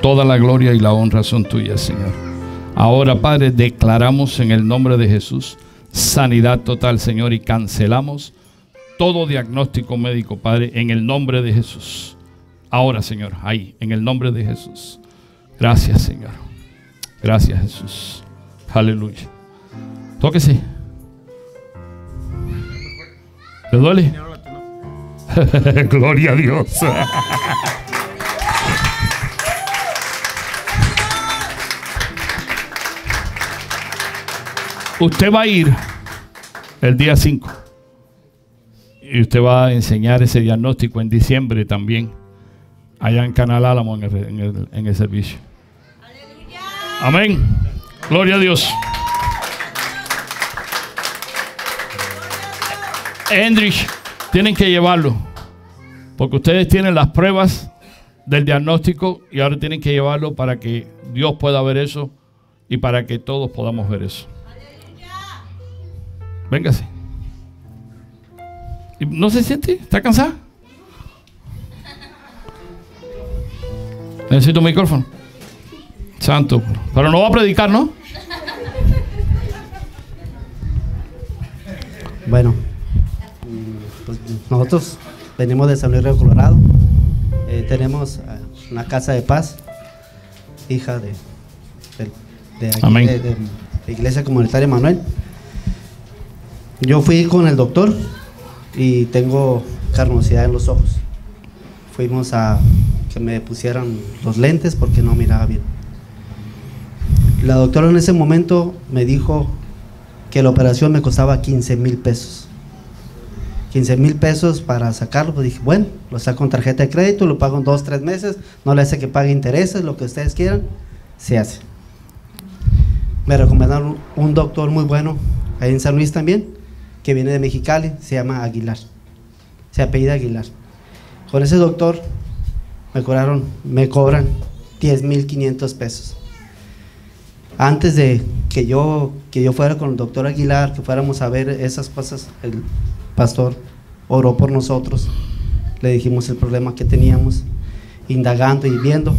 Toda la gloria y la honra son tuyas, Señor. Ahora, Padre, declaramos en el nombre de Jesús sanidad total, Señor, y cancelamos todo diagnóstico médico, Padre, en el nombre de Jesús. Ahora, Señor, ahí, en el nombre de Jesús. Gracias, Señor. Gracias, Jesús. Aleluya. Tóquese. ¿Le duele? Gloria a Dios. Usted va a ir el día 5 y usted va a enseñar ese diagnóstico en diciembre también, allá en Canal Álamo en el, en el- en el servicio. Amén. Gloria a Dios. Hendrich, tienen que llevarlo. Porque ustedes tienen las pruebas del diagnóstico y ahora tienen que llevarlo para que Dios pueda ver eso y para que todos podamos ver eso. Véngase. ¿Y ¿No se siente? ¿Está cansada? Necesito un micrófono. Santo. Pero no va a predicar, ¿no? Bueno, pues, nosotros venimos de San Luis Río Colorado. Eh, tenemos ah, una casa de paz, hija de, de, de aquí, Amén. de- de la Iglesia Comunitaria Manuel. Yo fui con el doctor y tengo carnosidad en los ojos. Fuimos a que me pusieran los lentes porque no miraba bien. La doctora en ese momento me dijo que la operación me costaba 15 mil pesos. 15 mil pesos para sacarlo, pues dije, bueno, lo saco con tarjeta de crédito, lo pago en dos, tres meses, no le hace que pague intereses, lo que ustedes quieran, se hace. Me recomendaron un doctor muy bueno, ahí en San Luis también, que viene de Mexicali, se llama Aguilar, se apellida Aguilar. Con ese doctor me cobraron, me cobran 10 mil 500 pesos antes de que yo, que yo fuera con el doctor Aguilar, que fuéramos a ver esas cosas, el pastor oró por nosotros, le dijimos el problema que teníamos, indagando y viendo.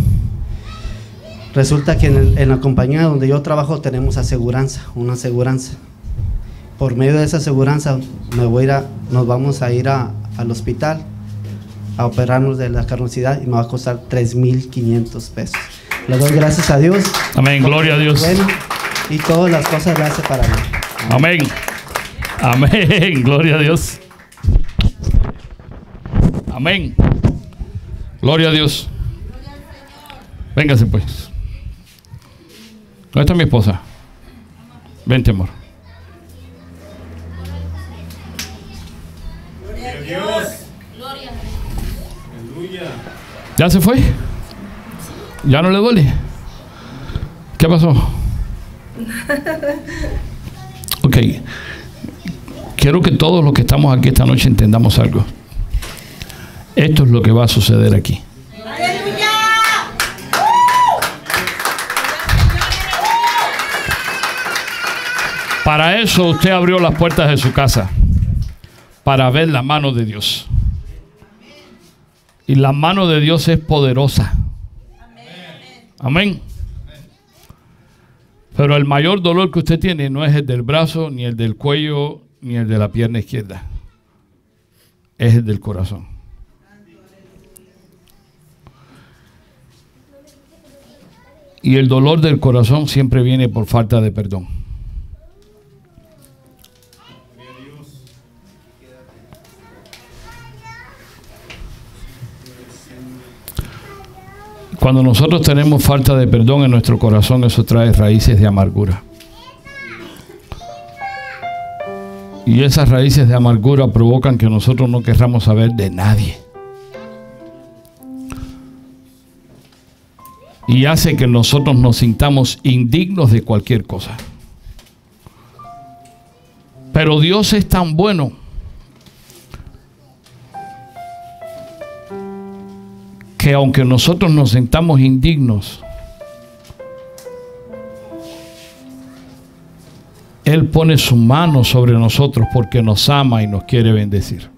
Resulta que en, en la compañía donde yo trabajo tenemos aseguranza, una aseguranza. Por medio de esa aseguranza me voy a- nos vamos a ir a- al hospital a operarnos de la carnosidad y me va a costar 3.500 pesos. Le doy gracias a Dios. Amén, gloria a Dios. Bueno, y todas las cosas las hace para mí. Amén. Amén. Gloria a Dios. Amén. Gloria a Dios. Véngase pues. ¿Dónde está mi esposa? Vente, amor. ¿Ya se fue? ¿Ya no le duele? ¿Qué pasó? Ok. Quiero que todos los que estamos aquí esta noche entendamos algo. Esto es lo que va a suceder aquí. Para eso usted abrió las puertas de su casa, para ver la mano de Dios. Y la mano de Dios es poderosa. Amén. Pero el mayor dolor que usted tiene no es el del brazo, ni el del cuello, ni el de la pierna izquierda. Es el del corazón. Y el dolor del corazón siempre viene por falta de perdón. Cuando nosotros tenemos falta de perdón en nuestro corazón, eso trae raíces de amargura. Y esas raíces de amargura provocan que nosotros no querramos saber de nadie. Y hace que nosotros nos sintamos indignos de cualquier cosa. Pero Dios es tan bueno que aunque nosotros nos sentamos indignos, Él pone su mano sobre nosotros porque nos ama y nos quiere bendecir.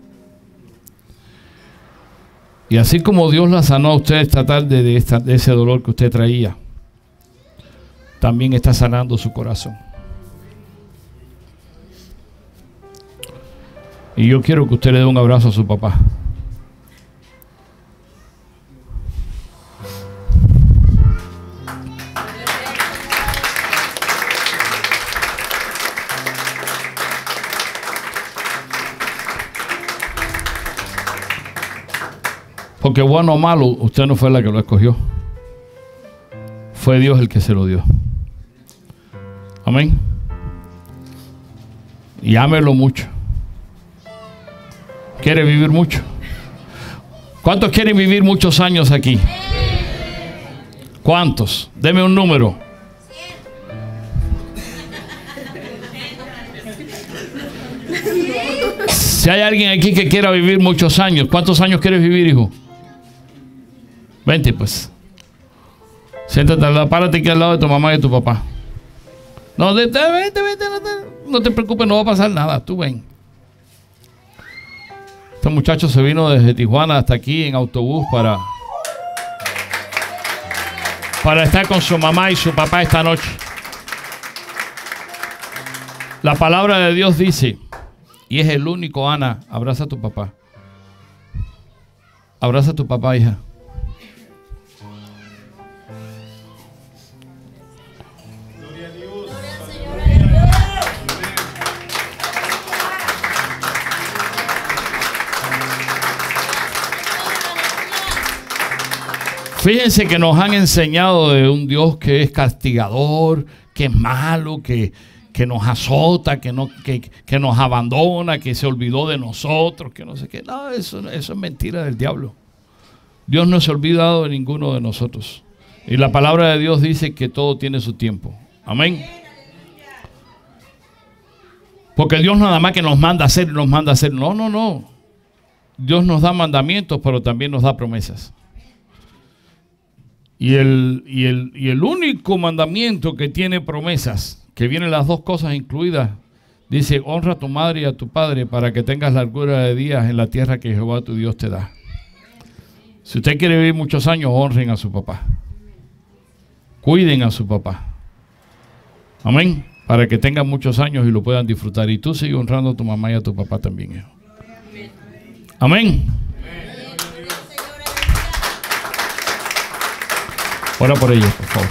Y así como Dios la sanó a usted esta tarde de, de ese dolor que usted traía, también está sanando su corazón. Y yo quiero que usted le dé un abrazo a su papá. Porque bueno o malo, usted no fue la que lo escogió. Fue Dios el que se lo dio. Amén. Y ámelo mucho. ¿Quiere vivir mucho? ¿Cuántos quieren vivir muchos años aquí? ¿Cuántos? Deme un número. Si hay alguien aquí que quiera vivir muchos años, ¿cuántos años quieres vivir, hijo? 20, pues. Siéntate al lado, párate aquí al lado de tu mamá y de tu papá. No, de- vente, vente, no te, no te preocupes, no va a pasar nada, tú ven. Este muchacho se vino desde Tijuana hasta aquí en autobús para, para estar con su mamá y su papá esta noche. La palabra de Dios dice, y es el único, Ana, abraza a tu papá. Abraza a tu papá, hija. Fíjense que nos han enseñado de un Dios que es castigador, que es malo, que, que nos azota, que, no, que, que nos abandona, que se olvidó de nosotros, que no sé qué. No, eso, eso es mentira del diablo. Dios no se ha olvidado de ninguno de nosotros. Y la palabra de Dios dice que todo tiene su tiempo. Amén. Porque Dios nada más que nos manda a hacer, nos manda a hacer. No, no, no. Dios nos da mandamientos, pero también nos da promesas. Y el, y el, y el único mandamiento que tiene promesas, que vienen las dos cosas incluidas, dice, honra a tu madre y a tu padre para que tengas largura de días en la tierra que Jehová tu Dios te da. Si usted quiere vivir muchos años, honren a su papá. Cuiden a su papá. Amén. Para que tengan muchos años y lo puedan disfrutar. Y tú sigue honrando a tu mamá y a tu papá también. Amén. Ora por ellos, por favor.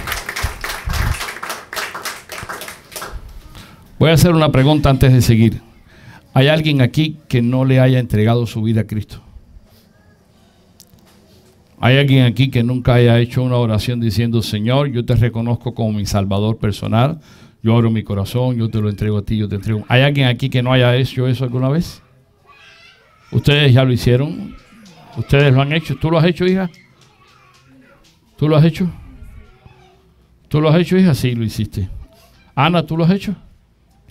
Voy a hacer una pregunta antes de seguir. ¿Hay alguien aquí que no le haya entregado su vida a Cristo? ¿Hay alguien aquí que nunca haya hecho una oración diciendo, Señor, yo te reconozco como mi Salvador personal, yo abro mi corazón, yo te lo entrego a ti, yo te entrego? ¿Hay alguien aquí que no haya hecho eso alguna vez? ¿Ustedes ya lo hicieron? ¿Ustedes lo han hecho? ¿Tú lo has hecho, hija? ¿Tú lo has hecho? ¿Tú lo has hecho, hija? Sí, lo hiciste. Ana, ¿tú lo has hecho?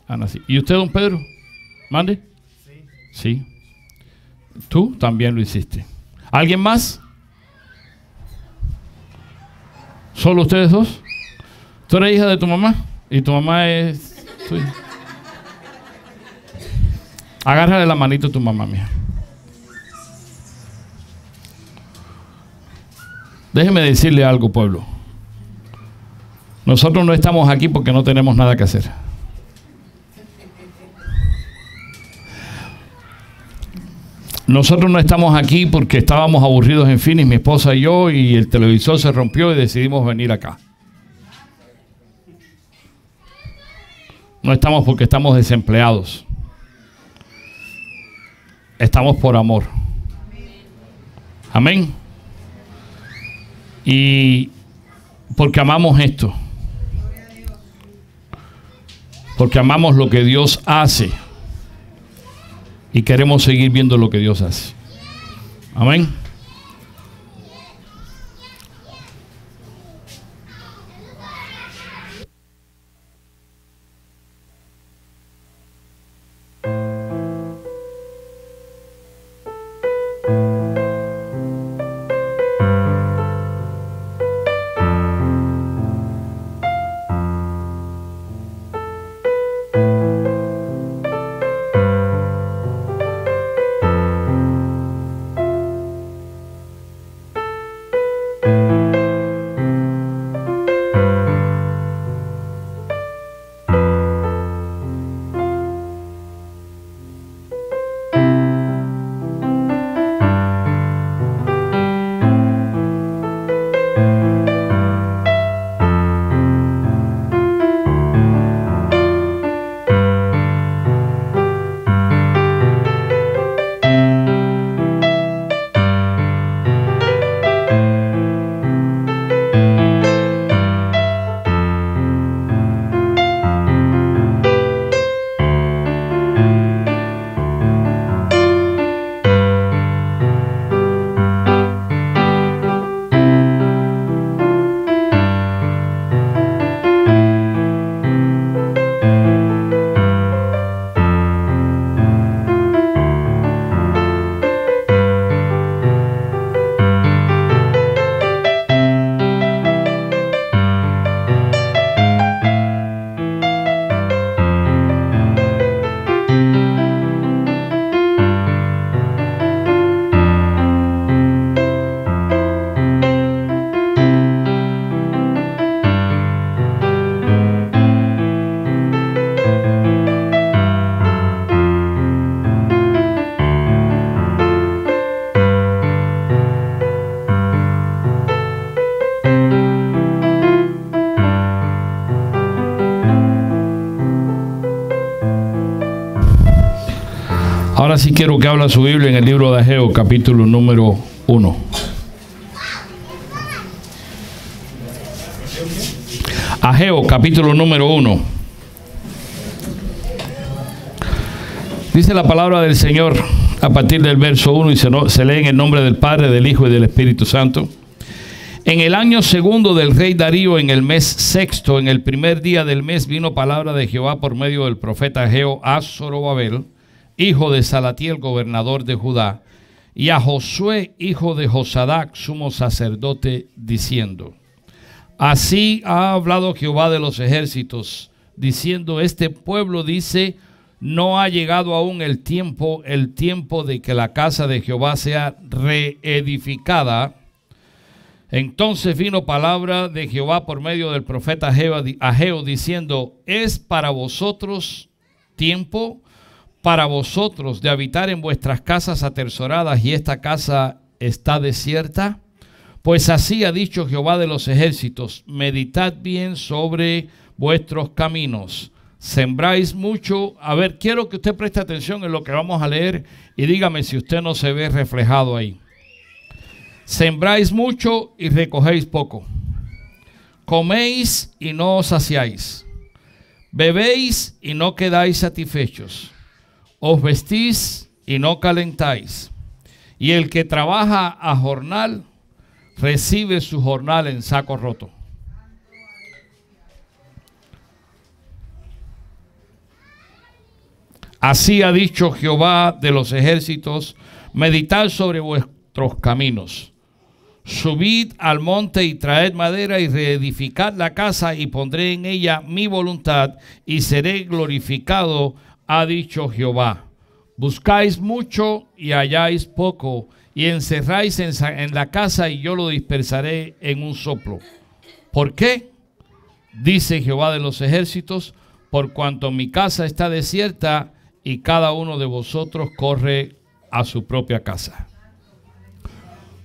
Ana, sí. ¿Y usted, don Pedro? ¿Mande? Sí. Tú también lo hiciste. ¿Alguien más? ¿Solo ustedes dos? ¿Tú eres hija de tu mamá? ¿Y tu mamá es tuya? Agárrale la manito a tu mamá, mía. Déjeme decirle algo, pueblo. Nosotros no estamos aquí porque no tenemos nada que hacer. Nosotros no estamos aquí porque estábamos aburridos en Phoenix, mi esposa y yo, y el televisor se rompió y decidimos venir acá. No estamos porque estamos desempleados. Estamos por amor. Amén. Y porque amamos esto. Porque amamos lo que Dios hace. Y queremos seguir viendo lo que Dios hace. Amén. Ahora sí quiero que habla su Biblia en el libro de Ageo, capítulo número 1. Ageo, capítulo número 1. Dice la palabra del Señor a partir del verso 1 y se, no- se lee en el nombre del Padre, del Hijo y del Espíritu Santo. En el año segundo del rey Darío, en el mes sexto, en el primer día del mes, vino palabra de Jehová por medio del profeta Ageo a Zorobabel, hijo de Salatiel, gobernador de Judá, y a Josué, hijo de Josadac, sumo sacerdote, diciendo, Así ha hablado Jehová de los ejércitos, diciendo, este pueblo dice, no ha llegado aún el tiempo, el tiempo de que la casa de Jehová sea reedificada. Entonces vino palabra de Jehová por medio del profeta Ageo, diciendo, es para vosotros tiempo, para vosotros de habitar en vuestras casas atesoradas y esta casa está desierta. Pues así ha dicho Jehová de los ejércitos, meditad bien sobre vuestros caminos. Sembráis mucho. A ver, quiero que usted preste atención en lo que vamos a leer y dígame si usted no se ve reflejado ahí. Sembráis mucho y recogéis poco. Coméis y no os saciáis. Bebéis y no quedáis satisfechos. Os vestís y no calentáis. Y el que trabaja a jornal, recibe su jornal en saco roto. Así ha dicho Jehová de los ejércitos, meditad sobre vuestros caminos. Subid al monte y traed madera y reedificad la casa y pondré en ella mi voluntad y seré glorificado, ha dicho Jehová. Buscáis mucho y halláis poco y encerráis en, la casa y yo lo dispersaré en un soplo. ¿Por qué? Dice Jehová de los ejércitos, por cuanto mi casa está desierta y cada uno de vosotros corre a su propia casa.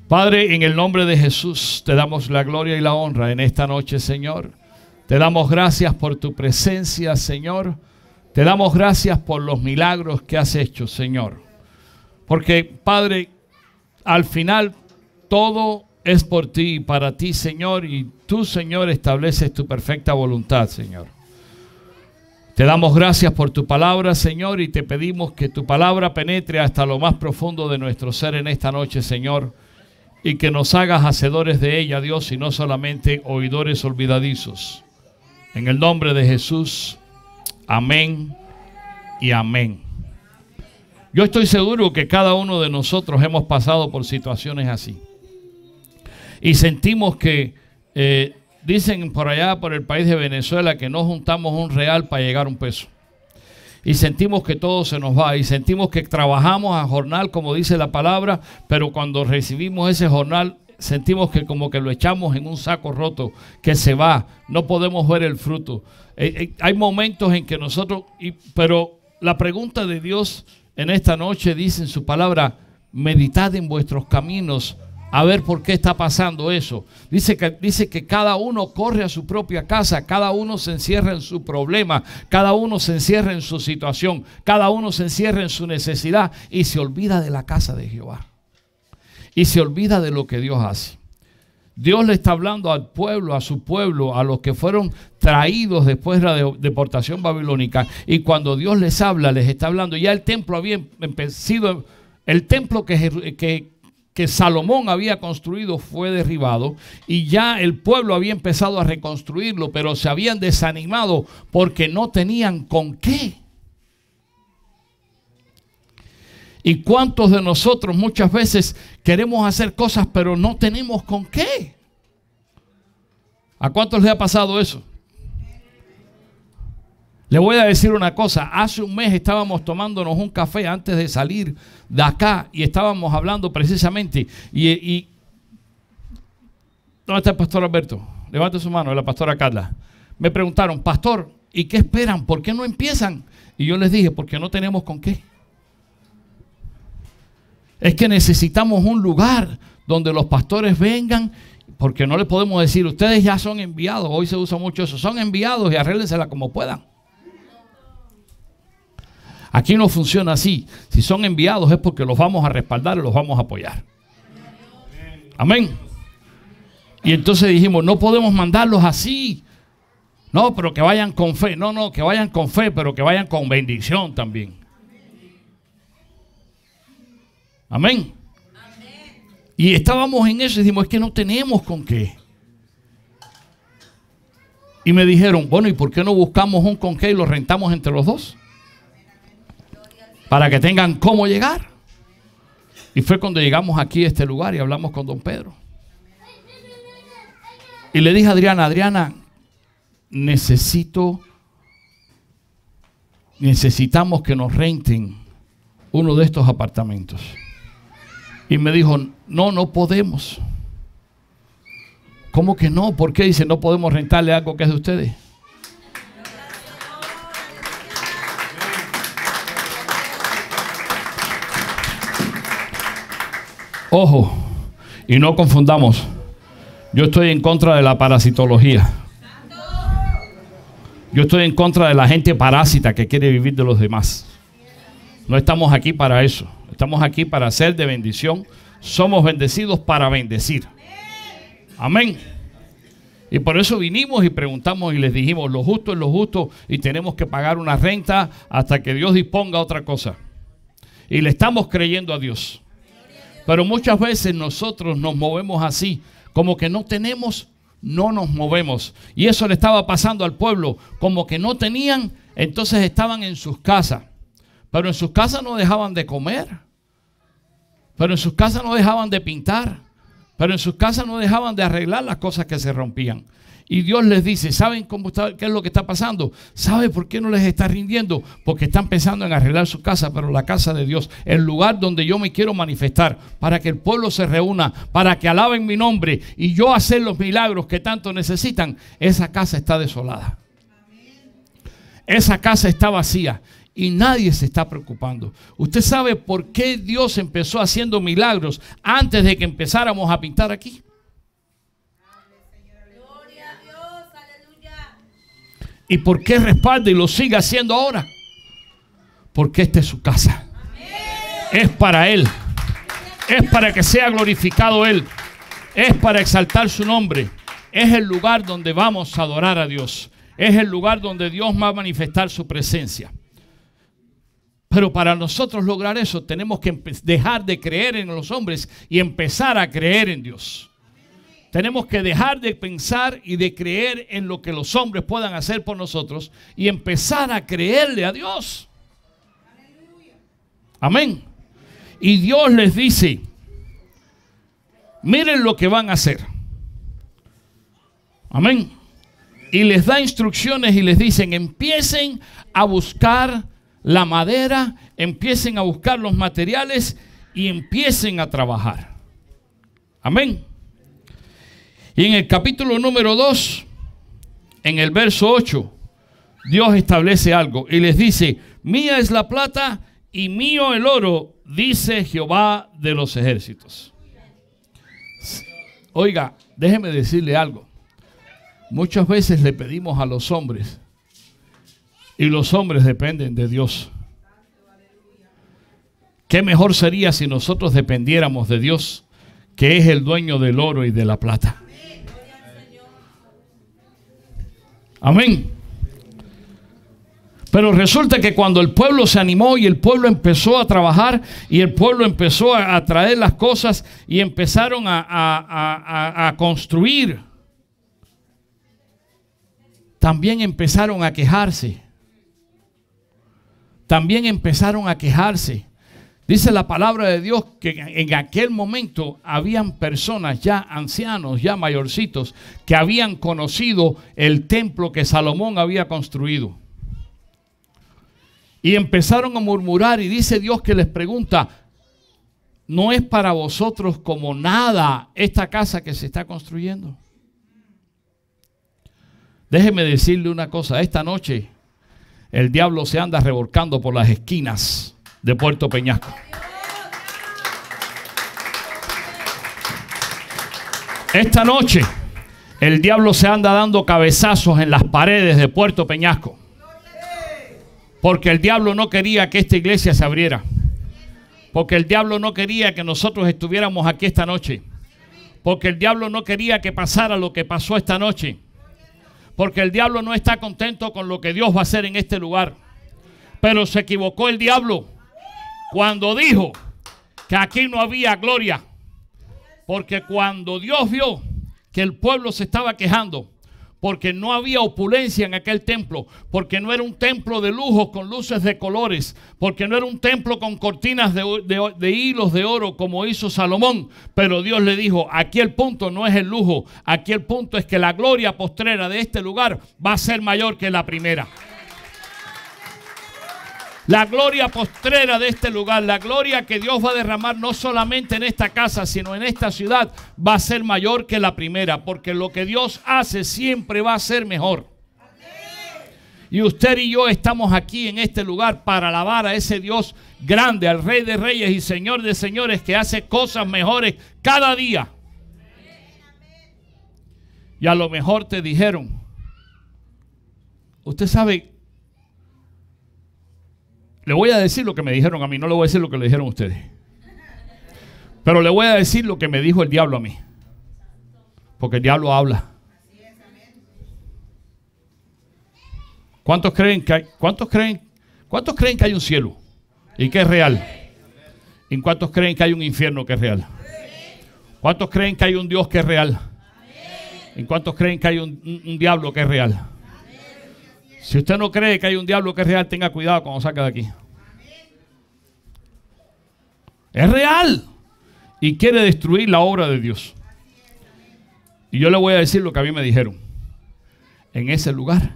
Padre, en el nombre de Jesús te damos la gloria y la honra en esta noche, Señor. Te damos gracias por tu presencia, Señor. Te damos gracias por los milagros que has hecho, Señor. Porque, Padre, al final todo es por ti y para ti, Señor, y tú, Señor, estableces tu perfecta voluntad, Señor. Te damos gracias por tu palabra, Señor, y te pedimos que tu palabra penetre hasta lo más profundo de nuestro ser en esta noche, Señor, y que nos hagas hacedores de ella, Dios, y no solamente oidores olvidadizos. En el nombre de Jesús, amén y amén. Yo estoy seguro que cada uno de nosotros hemos pasado por situaciones así. Y sentimos que, eh, dicen por allá, por el país de Venezuela, que no juntamos un real para llegar a un peso. Y sentimos que todo se nos va. Y sentimos que trabajamos a jornal, como dice la palabra, pero cuando recibimos ese jornal, sentimos que como que lo echamos en un saco roto, que se va. No podemos ver el fruto. Eh, eh, hay momentos en que nosotros, y- pero la pregunta de Dios en esta noche dice en su palabra, meditad en vuestros caminos a ver por qué está pasando eso. Dice que, dice que cada uno corre a su propia casa, cada uno se encierra en su problema, cada uno se encierra en su situación, cada uno se encierra en su necesidad y se olvida de la casa de Jehová. Y se olvida de lo que Dios hace. Dios le está hablando al pueblo, a su pueblo, a los que fueron traídos después de la de- deportación babilónica. Y cuando Dios les habla, les está hablando. Ya el templo había empezado, el templo que Salomón había construido fue derribado y ya el pueblo había empezado a reconstruirlo, pero se habían desanimado porque no tenían con qué. ¿Y cuántos de nosotros muchas veces queremos hacer cosas pero no tenemos con qué? ¿A cuántos les ha pasado eso? Le voy a decir una cosa, hace un mes estábamos tomándonos un café antes de salir de acá y estábamos hablando precisamente y, y- ¿dónde está el pastor Alberto? Levante su mano, la pastora Carla. Me preguntaron, pastor, ¿y qué esperan? ¿Por qué no empiezan? Y yo les dije, porque no tenemos con qué. Es que necesitamos un lugar donde los pastores vengan, porque no les podemos decir, ustedes ya son enviados, hoy se usa mucho eso, son enviados y arréglensela como puedan. Aquí no funciona así. Si son enviados es porque los vamos a respaldar y los vamos a apoyar. Amén. Y entonces dijimos, no podemos mandarlos así. No, pero que vayan con fe. No, no, que vayan con fe, pero que vayan con bendición también. Amén. Y estábamos en eso y dijimos, es que no tenemos con qué. Y me dijeron, bueno, ¿y por qué no buscamos un con qué y lo rentamos entre los dos? Para que tengan cómo llegar. Y fue cuando llegamos aquí a este lugar y hablamos con don Pedro. Y le dije a Adriana, Adriana, necesito, necesitamos que nos renten uno de estos apartamentos. Y me dijo, no, no podemos. ¿Cómo que no? ¿Por qué dice no podemos rentarle algo que es de ustedes? Ojo, y no confundamos. Yo estoy en contra de la parasitología. Yo estoy en contra de la gente parásita que quiere vivir de los demás. No estamos aquí para eso. Estamos aquí para ser de bendición. Somos bendecidos para bendecir. Amén. Y por eso vinimos y preguntamos y les dijimos, lo justo es lo justo y tenemos que pagar una renta hasta que Dios disponga otra cosa. Y le estamos creyendo a Dios. Pero muchas veces nosotros nos movemos así, como que no tenemos, no nos movemos. Y eso le estaba pasando al pueblo, como que no tenían, entonces estaban en sus casas. Pero en sus casas no dejaban de comer. Pero en sus casas no dejaban de pintar. Pero en sus casas no dejaban de arreglar las cosas que se rompían. Y Dios les dice, ¿saben cómo está, qué es lo que está pasando? ¿Sabe por qué no les está rindiendo? Porque están pensando en arreglar su casa, pero la casa de Dios, el lugar donde yo me quiero manifestar, para que el pueblo se reúna, para que alaben mi nombre y yo hacer los milagros que tanto necesitan, esa casa está desolada. Esa casa está vacía y nadie se está preocupando. ¿Usted sabe por qué Dios empezó haciendo milagros antes de que empezáramos a pintar aquí? ¿Y por qué respalda y lo sigue haciendo ahora? Porque esta es su casa. Es para Él. Es para que sea glorificado Él. Es para exaltar su nombre. Es el lugar donde vamos a adorar a Dios. Es el lugar donde Dios va a manifestar su presencia. Pero para nosotros lograr eso tenemos que dejar de creer en los hombres y empezar a creer en Dios. Tenemos que dejar de pensar y de creer en lo que los hombres puedan hacer por nosotros y empezar a creerle a Dios. Amén. Y Dios les dice, miren lo que van a hacer. Amén. Y les da instrucciones y les dicen, empiecen a buscar la madera, empiecen a buscar los materiales y empiecen a trabajar. Amén. Y en el capítulo número 2, en el verso 8, Dios establece algo y les dice, mía es la plata y mío el oro, dice Jehová de los ejércitos. Oiga, déjeme decirle algo. Muchas veces le pedimos a los hombres y los hombres dependen de Dios. ¿Qué mejor sería si nosotros dependiéramos de Dios, que es el dueño del oro y de la plata? Amén. Pero resulta que cuando el pueblo se animó y el pueblo empezó a trabajar y el pueblo empezó a, traer las cosas y empezaron a, construir, también empezaron a quejarse. También empezaron a quejarse. Dice la palabra de Dios que en aquel momento habían personas ya ancianos, ya mayorcitos, que habían conocido el templo que Salomón había construido. Y empezaron a murmurar y dice Dios que les pregunta, ¿no es para vosotros como nada esta casa que se está construyendo? Déjeme decirle una cosa, esta noche el diablo se anda revolcando por las esquinas de Puerto Peñasco. Esta noche el diablo se anda dando cabezazos en las paredes de Puerto Peñasco. Porque el diablo no quería que esta iglesia se abriera. Porque el diablo no quería que nosotros estuviéramos aquí esta noche. Porque el diablo no quería que pasara lo que pasó esta noche. Porque el diablo no está contento con lo que Dios va a hacer en este lugar. Pero se equivocó el diablo cuando dijo que aquí no había gloria. Porque cuando Dios vio que el pueblo se estaba quejando, porque no había opulencia en aquel templo, porque no era un templo de lujo con luces de colores, porque no era un templo con cortinas de, de- de hilos de oro como hizo Salomón. Pero Dios le dijo, aquí el punto no es el lujo, aquí el punto es que la gloria postrera de este lugar va a ser mayor que la primera. La gloria postrera de este lugar, la gloria que Dios va a derramar no solamente en esta casa, sino en esta ciudad, va a ser mayor que la primera, porque lo que Dios hace siempre va a ser mejor. Y usted y yo estamos aquí en este lugar para alabar a ese Dios grande, al Rey de Reyes y Señor de Señores, que hace cosas mejores cada día. Y a lo mejor te dijeron, usted sabe, le voy a decir lo que me dijeron a mí, no le voy a decir lo que le dijeron a ustedes. Pero le voy a decir lo que me dijo el diablo a mí. Porque el diablo habla. ¿Cuántos creen que hay, cuántos creen, cuántos creen que hay un cielo y que es real? ¿Y cuántos creen que hay un infierno que es real? ¿Cuántos creen que hay un Dios que es real? ¿Y cuántos creen que hay un, un- un diablo que es real? Si usted no cree que hay un diablo que es real, tenga cuidado cuando saca de aquí. Es real. Y quiere destruir la obra de Dios. Y yo le voy a decir lo que a mí me dijeron. En ese lugar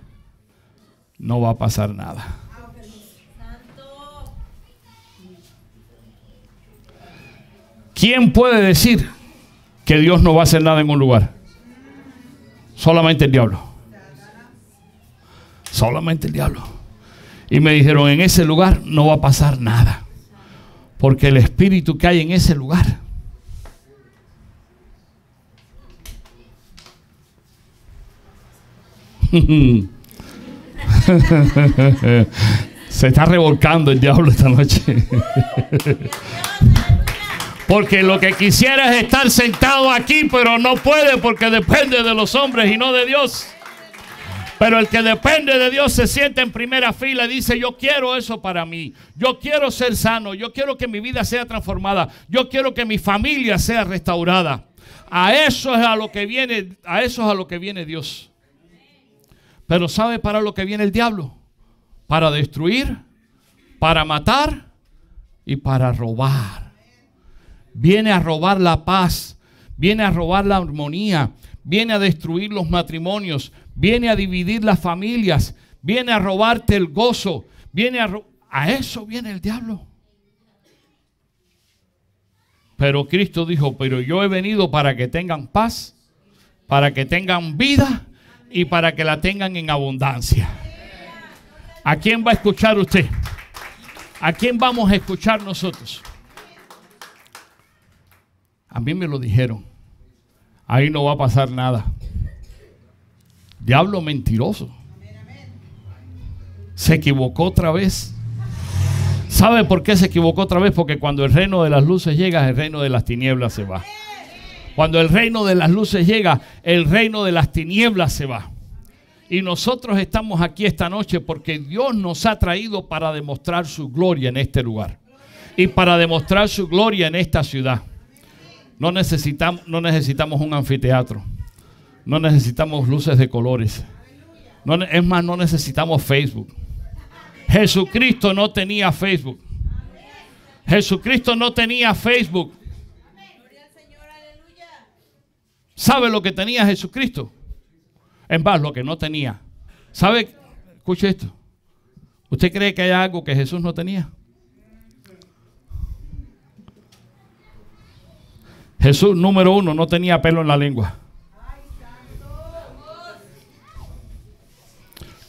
no va a pasar nada. ¿Quién puede decir que Dios no va a hacer nada en un lugar? Solamente el diablo. Solamente el diablo. Y me dijeron, en ese lugar no va a pasar nada. Porque el espíritu que hay en ese lugar Se está revolcando el diablo esta noche. Porque lo que quisiera es estar sentado aquí, pero no puede porque depende de los hombres y no de Dios. Pero el que depende de Dios se siente en primera fila y dice, yo quiero eso para mí. Yo quiero ser sano. Yo quiero que mi vida sea transformada. Yo quiero que mi familia sea restaurada. A eso es a lo que viene, a eso es a lo que viene Dios. Pero ¿sabe para lo que viene el diablo? Para destruir, para matar y para robar. Viene a robar la paz, viene a robar la armonía, viene a destruir los matrimonios, viene a dividir las familias, viene a robarte el gozo, viene a... A eso viene el diablo. Pero Cristo dijo, pero yo he venido para que tengan paz, para que tengan vida y para que la tengan en abundancia. ¿A quién va a escuchar usted? ¿A quién vamos a escuchar nosotros? A mí me lo dijeron. Ahí no va a pasar nada. Diablo mentiroso. Se equivocó otra vez. ¿Sabe por qué se equivocó otra vez? Porque cuando el reino de las luces llega, el reino de las tinieblas se va. Cuando el reino de las luces llega, el reino de las tinieblas se va. Y nosotros estamos aquí esta noche porque Dios nos ha traído para demostrar su gloria en este lugar. Y para demostrar su gloria en esta ciudad. No necesitamos, no necesitamos un anfiteatro. No necesitamos luces de colores. No es más, no necesitamos Facebook. Jesucristo no tenía Facebook. Jesucristo no tenía Facebook. ¿Sabe lo que tenía Jesucristo? En más, lo que no tenía. ¿Sabe? Escuche esto. ¿Usted cree que hay algo que Jesús no tenía? Jesús, número uno, no tenía pelo en la lengua.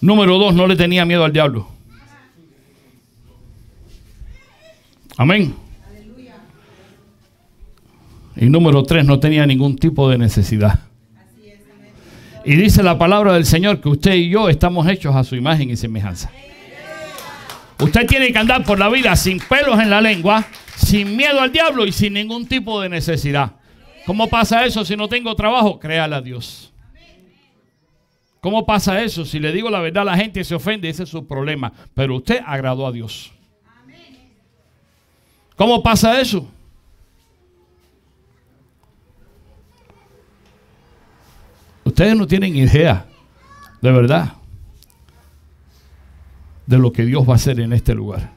Número dos, no le tenía miedo al diablo. Amén. Y número tres, no tenía ningún tipo de necesidad. Y dice la palabra del Señor que usted y yo estamos hechos a su imagen y semejanza. Usted tiene que andar por la vida sin pelos en la lengua, sin miedo al diablo y sin ningún tipo de necesidad. ¿Cómo pasa eso si no tengo trabajo? Créale a Dios. ¿Cómo pasa eso? Si le digo la verdad, la gente se ofende, ese es su problema. Pero usted agradó a Dios. ¿Cómo pasa eso? Ustedes no tienen idea, de verdad, de lo que Dios va a hacer en este lugar.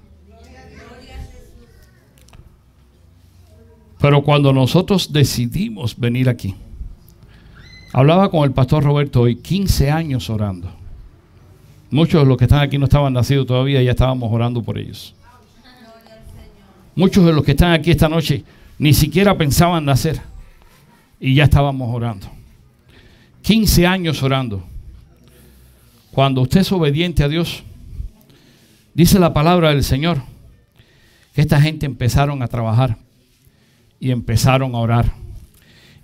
Pero cuando nosotros decidimos venir aquí, hablaba con el pastor Roberto hoy, 15 años orando. Muchos de los que están aquí no estaban nacidos todavía, ya estábamos orando por ellos. Muchos de los que están aquí esta noche ni siquiera pensaban nacer y ya estábamos orando. 15 años orando. Cuando usted es obediente a Dios, dice la palabra del Señor, que esta gente empezaron a trabajar y empezaron a orar.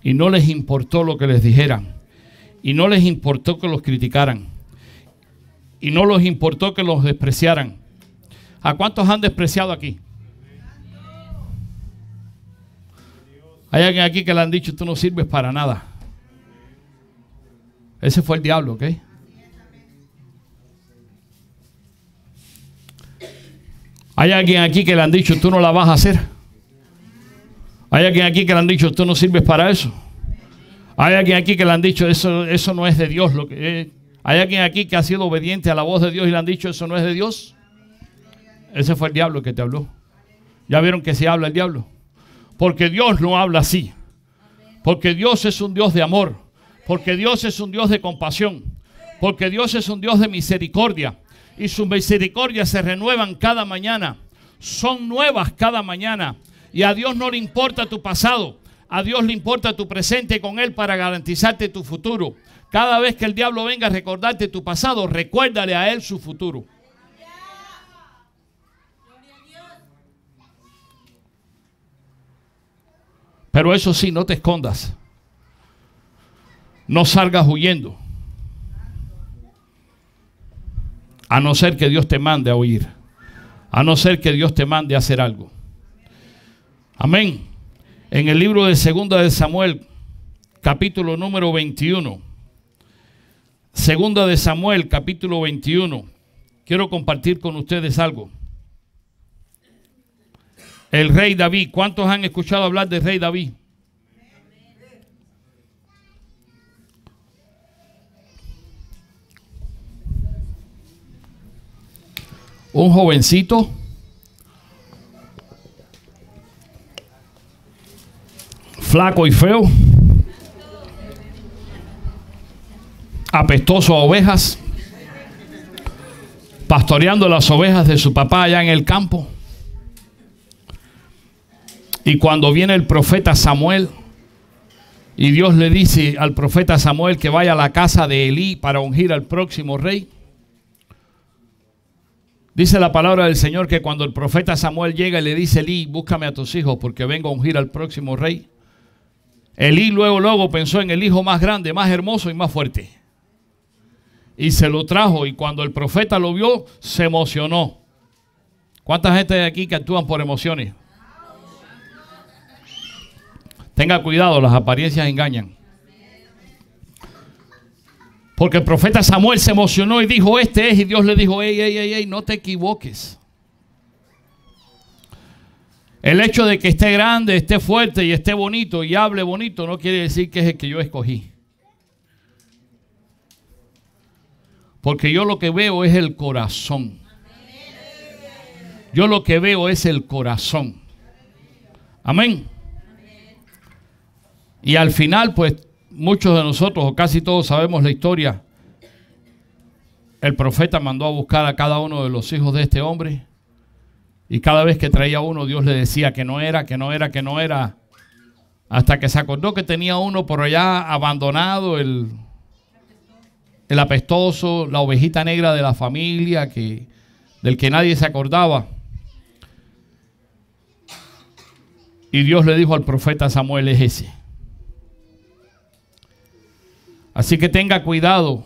Y no les importó lo que les dijeran. Y no les importó que los criticaran. Y no les importó que los despreciaran. ¿A cuántos han despreciado aquí? Hay alguien aquí que le han dicho, tú no sirves para nada. Ese fue el diablo, ¿ok? Hay alguien aquí que le han dicho, tú no la vas a hacer. Hay alguien aquí que le han dicho, tú no sirves para eso. Hay alguien aquí que le han dicho, eso, eso no es de Dios. Lo que. Hay alguien aquí que ha sido obediente a la voz de Dios y le han dicho, eso no es de Dios. Ese fue el diablo que te habló. ¿Ya vieron que se habla el diablo? Porque Dios no habla así. Porque Dios es un Dios de amor. Porque Dios es un Dios de compasión. Porque Dios es un Dios de misericordia. Y sus misericordias se renuevan cada mañana. Son nuevas cada mañana. Y a Dios no le importa tu pasado. A Dios le importa tu presente con Él para garantizarte tu futuro. Cada vez que el diablo venga a recordarte tu pasado, recuérdale a Él su futuro. Pero eso sí, no te escondas. No salgas huyendo. A no ser que Dios te mande a huir. A no ser que Dios te mande a hacer algo. Amén. En el libro de Segunda de Samuel, capítulo número 21. Segunda de Samuel, capítulo 21. Quiero compartir con ustedes algo. El rey David. ¿Cuántos han escuchado hablar del rey David? Un jovencito flaco y feo, apestoso a ovejas, pastoreando las ovejas de su papá allá en el campo. Y cuando viene el profeta Samuel, y Dios le dice al profeta Samuel que vaya a la casa de Elí para ungir al próximo rey. Dice la palabra del Señor que cuando el profeta Samuel llega y le dice, Elí, búscame a tus hijos porque vengo a ungir al próximo rey. Elí luego, luego pensó en el hijo más grande, más hermoso y más fuerte. Y se lo trajo y cuando el profeta lo vio, se emocionó. ¿Cuánta gente hay aquí que actúan por emociones? Tenga cuidado, las apariencias engañan. Porque el profeta Samuel se emocionó y dijo, este es, y Dios le dijo, ey, ey, ey, ey, no te equivoques. El hecho de que esté grande, esté fuerte y esté bonito y hable bonito no quiere decir que es el que yo escogí. Porque yo lo que veo es el corazón. Yo lo que veo es el corazón. Amén. Y al final, pues muchos de nosotros, o casi todos sabemos la historia. El profeta mandó a buscar a cada uno de los hijos de este hombre. Y cada vez que traía uno, Dios le decía que no era, que no era, que no era. Hasta que se acordó que tenía uno por allá abandonado, el, el apestoso, la ovejita negra de la familia, que, del que nadie se acordaba. Y Dios le dijo al profeta Samuel, es ese. Así que tenga cuidado.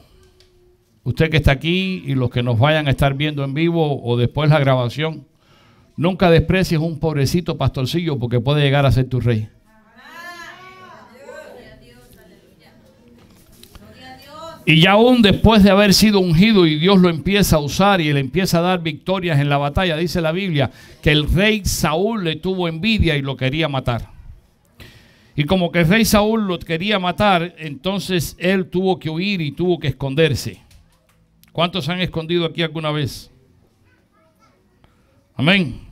usted que está aquí y los que nos vayan a estar viendo en vivo o después la grabación, nunca desprecies un pobrecito pastorcillo porque puede llegar a ser tu rey. Y ya aún después de haber sido ungido y Dios lo empieza a usar y le empieza a dar victorias en la batalla, dice la Biblia que el rey Saúl le tuvo envidia y lo quería matar. Y como que el rey Saúl lo quería matar, entonces él tuvo que huir y tuvo que esconderse. ¿Cuántos han escondido aquí alguna vez? Amén.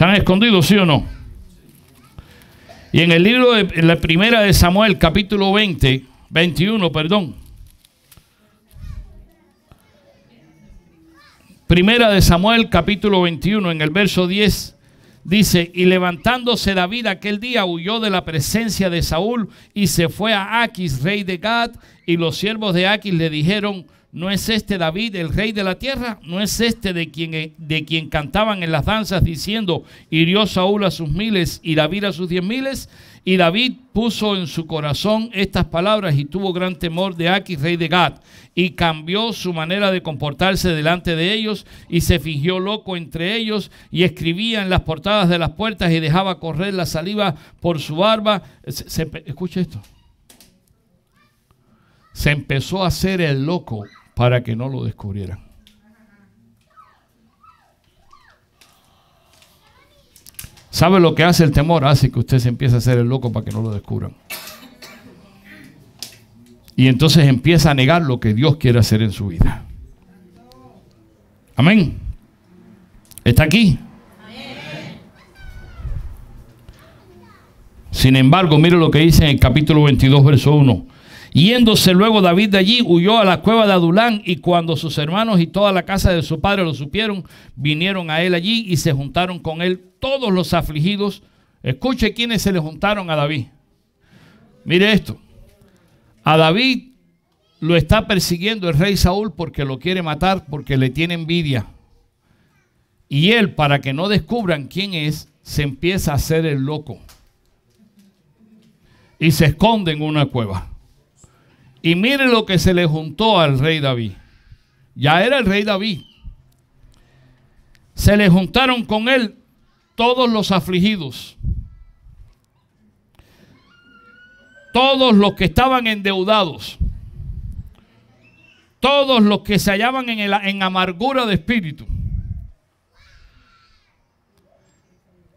¿Se han escondido, sí o no? Y en el libro de la primera de Samuel, capítulo 20, 21, perdón. Primera de Samuel, capítulo 21, en el verso 10, dice, y levantándose David aquel día huyó de la presencia de Saúl y se fue a Aquis, rey de Gad, y los siervos de Aquis le dijeron, ¿no es este David el rey de la tierra? ¿No es este de quien, de quien cantaban en las danzas diciendo, hirió Saúl a sus miles y David a sus diez miles? Y David puso en su corazón estas palabras y tuvo gran temor de Aquis, rey de Gad, y cambió su manera de comportarse delante de ellos y se fingió loco entre ellos y escribía en las portadas de las puertas y dejaba correr la saliva por su barba. Se- escucha esto. Se empezó a hacer el loco para que no lo descubrieran. ¿Sabe lo que hace el temor? Hace que usted se empiece a hacer el loco para que no lo descubran. Y entonces empieza a negar lo que Dios quiere hacer en su vida. Amén. ¿Está aquí? Sin embargo, mire lo que dice en el capítulo 22, verso 1. Yéndose luego David de allí, huyó a la cueva de Adulán y cuando sus hermanos y toda la casa de su padre lo supieron, vinieron a él allí y se juntaron con él todos los afligidos. Escuche quiénes se le juntaron a David. Mire esto. A David lo está persiguiendo el rey Saúl porque lo quiere matar, porque le tiene envidia. Y él, para que no descubran quién es, se empieza a hacer el loco. Y se esconde en una cueva. Y mire lo que se le juntó al rey David. Ya era el rey David. Se le juntaron con él todos los afligidos. Todos los que estaban endeudados. Todos los que se hallaban en, en amargura de espíritu.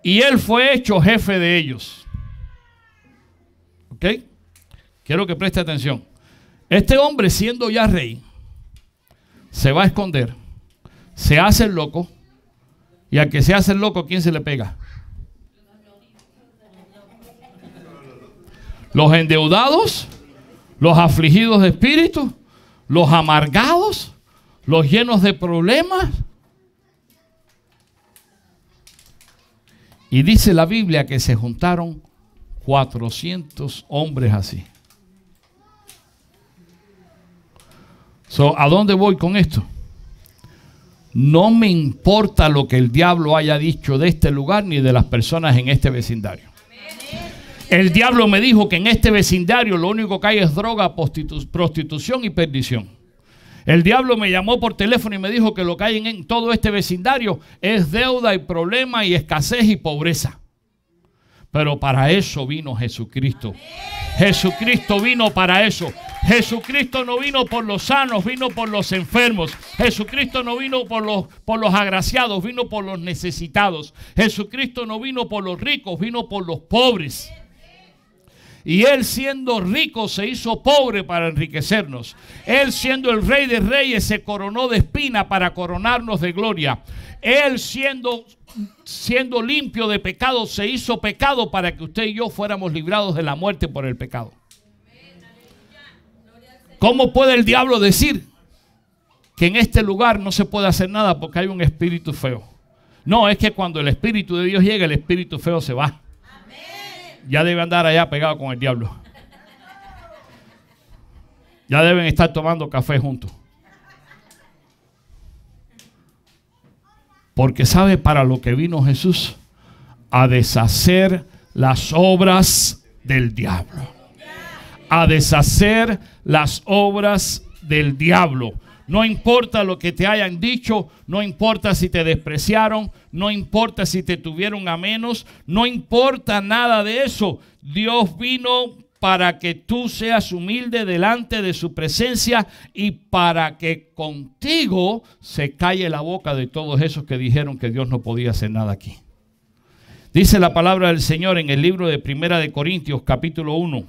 Y él fue hecho jefe de ellos. ¿Ok? Quiero que preste atención. Este hombre, siendo ya rey, se va a esconder, se hace el loco, y al que se hace el loco, ¿quién se le pega? Los endeudados, los afligidos de espíritu, los amargados, los llenos de problemas. Y dice la Biblia que se juntaron 400 hombres así. ¿A dónde voy con esto? No me importa lo que el diablo haya dicho de este lugar ni de las personas en este vecindario. El diablo me dijo que en este vecindario lo único que hay es droga, prostitu- prostitución y perdición. El diablo me llamó por teléfono y me dijo que lo que hay en, en todo este vecindario es deuda y problema y escasez y pobreza. Pero para eso vino Jesucristo. Jesucristo vino para eso. Jesucristo no vino por los sanos, vino por los enfermos. Jesucristo no vino por los, por los agraciados, vino por los necesitados. Jesucristo no vino por los ricos, vino por los pobres. Y él siendo rico se hizo pobre para enriquecernos. Él siendo el rey de reyes se coronó de espina para coronarnos de gloria. Él siendo siendo limpio de pecado se hizo pecado para que usted y yo fuéramos librados de la muerte por el pecado. ¿Cómo puede el diablo decir que en este lugar no se puede hacer nada porque hay un espíritu feo? No, es que cuando el espíritu de Dios llega, el espíritu feo se va. Ya debe andar allá pegado con el diablo. Ya deben estar tomando café juntos. Porque sabe para lo que vino Jesús, a deshacer las obras del diablo. a deshacer las obras del diablo. No importa lo que te hayan dicho, no importa si te despreciaron, no importa si te tuvieron a menos, no importa nada de eso. Dios vino para que tú seas humilde delante de su presencia y para que contigo se calle la boca de todos esos que dijeron que Dios no podía hacer nada aquí. Dice la palabra del Señor en el libro de Primera de Corintios capítulo 1.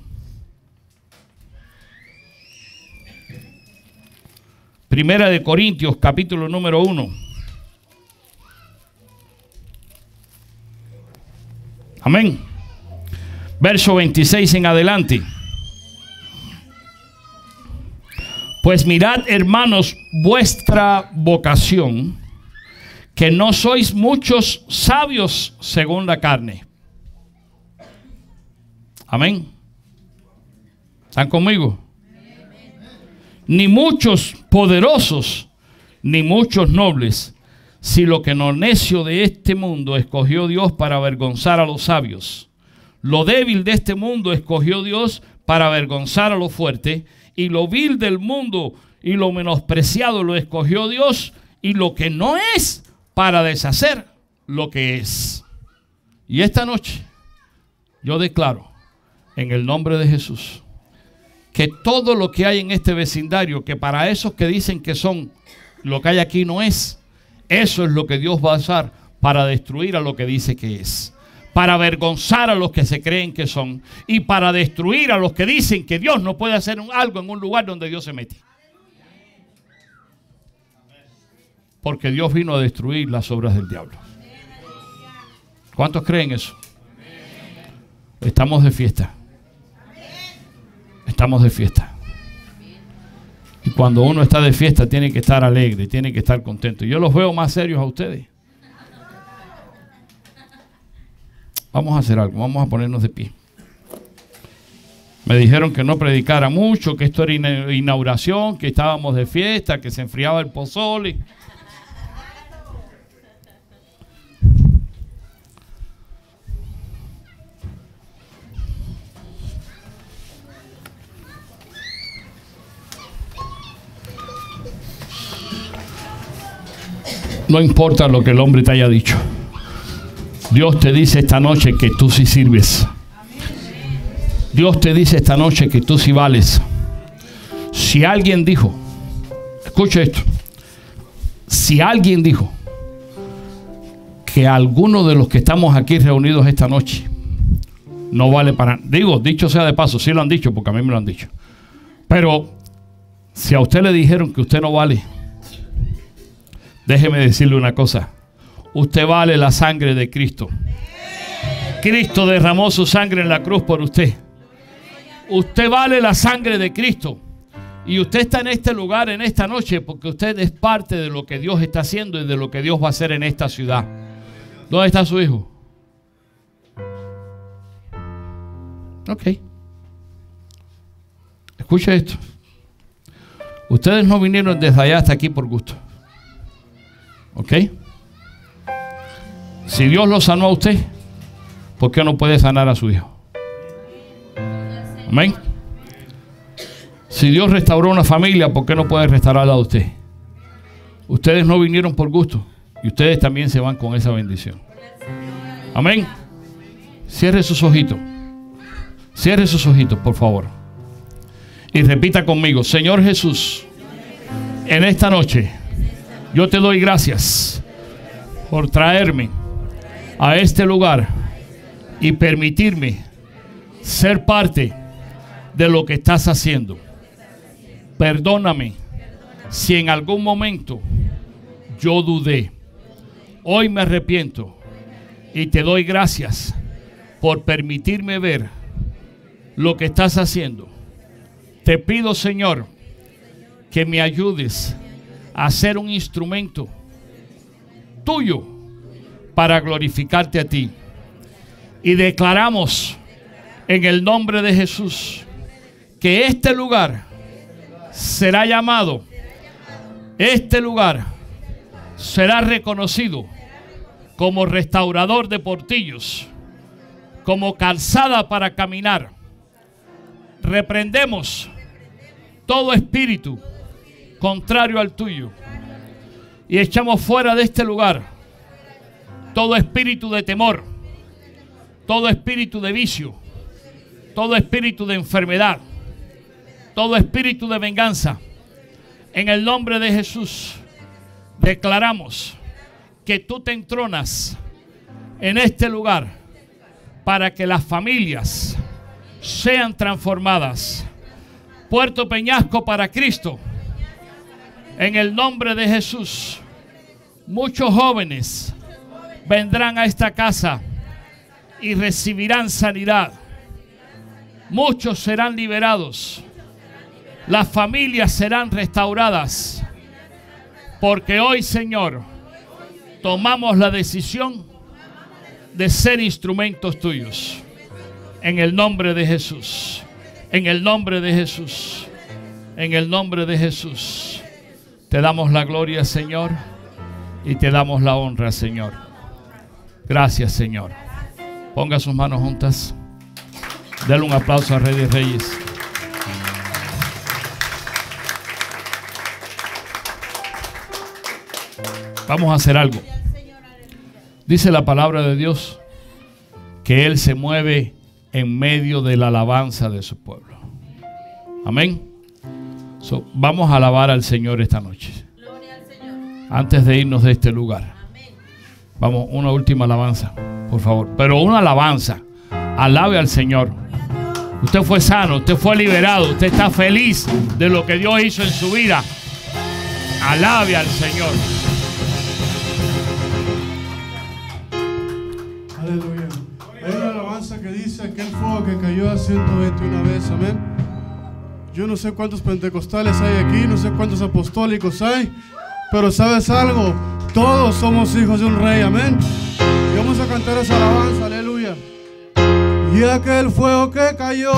Primera de Corintios capítulo número 1. Amén. Verso 26 en adelante. Pues mirad, hermanos, vuestra vocación, que no sois muchos sabios según la carne. Amén. ¿Están conmigo? Ni muchos poderosos, ni muchos nobles, si lo que no necio de este mundo escogió Dios para avergonzar a los sabios. Lo débil de este mundo escogió Dios para avergonzar a lo fuerte, y lo vil del mundo y lo menospreciado lo escogió Dios, y lo que no es para deshacer lo que es. Y esta noche yo declaro en el nombre de Jesús que todo lo que hay en este vecindario, que para esos que dicen que son lo que hay aquí no es, eso es lo que Dios va a usar para destruir a lo que dice que es para avergonzar a los que se creen que son y para destruir a los que dicen que Dios no puede hacer algo en un lugar donde Dios se mete. Porque Dios vino a destruir las obras del diablo. ¿Cuántos creen eso? Estamos de fiesta. Estamos de fiesta. Y cuando uno está de fiesta tiene que estar alegre, tiene que estar contento. Yo los veo más serios a ustedes. Vamos a hacer algo, vamos a ponernos de pie. Me dijeron que no predicara mucho, que esto era ina- inauguración, que estábamos de fiesta, que se enfriaba el pozole. No importa lo que el hombre te haya dicho. Dios te dice esta noche que tú sí sirves. Dios te dice esta noche que tú sí vales. Si alguien dijo, escucha esto, si alguien dijo que alguno de los que estamos aquí reunidos esta noche no vale para, digo, dicho sea de paso, sí lo han dicho porque a mí me lo han dicho, pero si a usted le dijeron que usted no vale, déjeme decirle una cosa, usted vale la sangre de Cristo. Cristo derramó su sangre en la cruz por usted. Usted vale la sangre de Cristo. Y usted está en este lugar en esta noche porque usted es parte de lo que Dios está haciendo y de lo que Dios va a hacer en esta ciudad. ¿Dónde está su hijo? Ok. Escucha esto. Ustedes no vinieron desde allá hasta aquí por gusto. ¿Ok? Si Dios lo sanó a usted, ¿por qué no puede sanar a su hijo? Amén. Si Dios restauró una familia, ¿por qué no puede restaurarla a usted? Ustedes no vinieron por gusto y ustedes también se van con esa bendición. Amén. Cierre sus ojitos. Cierre sus ojitos, por favor. Y repita conmigo, Señor Jesús, en esta noche yo te doy gracias por traerme a este lugar y permitirme ser parte de lo que estás haciendo. Perdóname si en algún momento yo dudé. Hoy me arrepiento y te doy gracias por permitirme ver lo que estás haciendo. Te pido, Señor, que me ayudes a ser un instrumento tuyo para glorificarte a ti. Y declaramos en el nombre de Jesús que este lugar será llamado, este lugar será reconocido como restaurador de portillos, como calzada para caminar. reprendemos todo espíritu contrario al tuyo y echamos fuera de este lugar todo espíritu de temor, todo espíritu de vicio, todo espíritu de enfermedad, todo espíritu de venganza. En el nombre de Jesús declaramos que tú te entronas en este lugar para que las familias sean transformadas. Puerto Peñasco para Cristo. En el nombre de Jesús, muchos jóvenes vendrán a esta casa y recibirán sanidad. Muchos serán liberados. Las familias serán restauradas. Porque hoy, Señor, tomamos la decisión de ser instrumentos tuyos. En el nombre de Jesús. En el nombre de Jesús. En el nombre de Jesús. Te damos la gloria, Señor. Y te damos la honra, Señor. Gracias, Señor. Ponga sus manos juntas. Dale un aplauso a Rey de Reyes. Vamos a hacer algo. Dice la palabra de Dios que Él se mueve en medio de la alabanza de su pueblo. Amén. Vamos a alabar al Señor esta noche. Antes de irnos de este lugar. Vamos, una última alabanza, por favor. Pero una alabanza. Alabe al Señor. Usted fue sano, usted fue liberado, usted está feliz de lo que Dios hizo en su vida. Alabe al Señor. Aleluya. Hay una alabanza que dice aquel fuego que cayó a 121 veces, amén. Yo no sé cuántos pentecostales hay aquí, no sé cuántos apostólicos hay, pero sabes algo, todos somos hijos de un rey, amén. Y vamos a cantar esa alabanza, aleluya. Y aquel fuego que cayó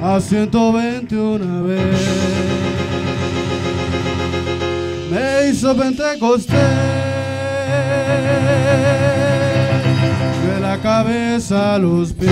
a 121 veces me hizo Pentecostés de la cabeza a los pies.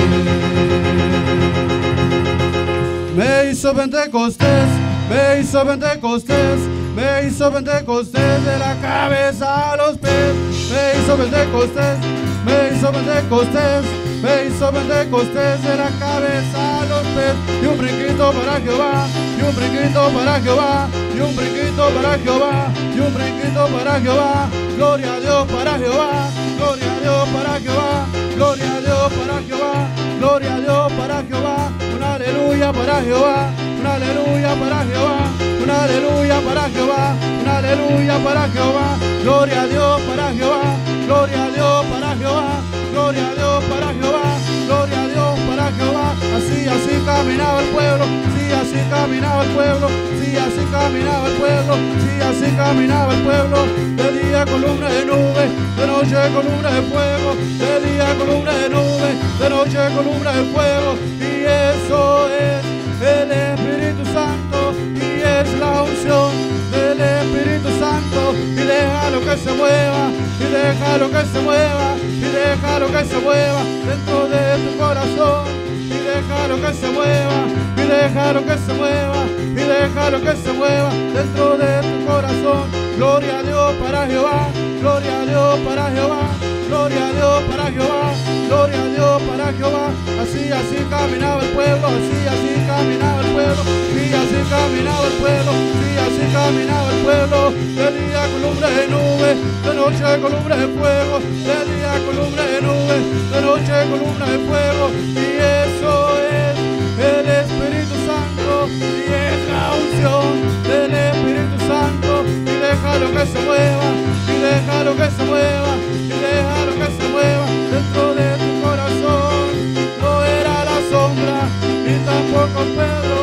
Me hizo Pentecostés, me hizo Pentecostés, me hizo Pentecostés de la cabeza a los pies. Me hizo Pentecostés, me hizo Pentecostés, me hizo Pentecostés de la cabeza a los pies. Y un brinquito para Jehová, y un brinquito para Jehová, y un brinquito para Jehová, y un brinquito para Jehová. Gloria a Dios para Jehová, gloria a Dios para Jehová, gloria a Dios para Jehová, gloria a Dios para Jehová. Un aleluya para Jehová, un aleluya para Jehová, un aleluya para Jehová, un aleluya para Jehová. Gloria a Dios para Jehová, gloria a Dios para Jehová, gloria a Dios para Jehová, gloria a Dios para Jehová. Así, así caminaba el pueblo, sí, así caminaba el pueblo, sí, así caminaba el pueblo, sí, así caminaba el pueblo. De día columna de nube, de noche columna de fuego, de día columna de nube, de noche columna de fuego. Y eso es el Espíritu Santo y es la unción del Espíritu Santo. Y déjalo que se mueva, y déjalo que se mueva, y déjalo que se mueva dentro de tu corazón. Y déjalo que se mueva, y déjalo que se mueva, y déjalo que se mueva dentro de tu corazón. Gloria a Dios para Jehová, gloria a Dios para Jehová, gloria a Dios para Jehová, gloria a Dios para Jehová. Así, así caminaba el pueblo, así, así caminaba el pueblo, sí, así caminaba el pueblo, sí, así caminaba el pueblo. De día de nube, de noche columna de fuego, de día de nube, de noche columna de fuego. Y eso es el Espíritu Santo y es la unción del Espíritu Santo. Y déjalo que se mueva, y déjalo que se mueva, y déjalo que se mueva dentro de tu corazón. No era la sombra, ni tampoco Pedro,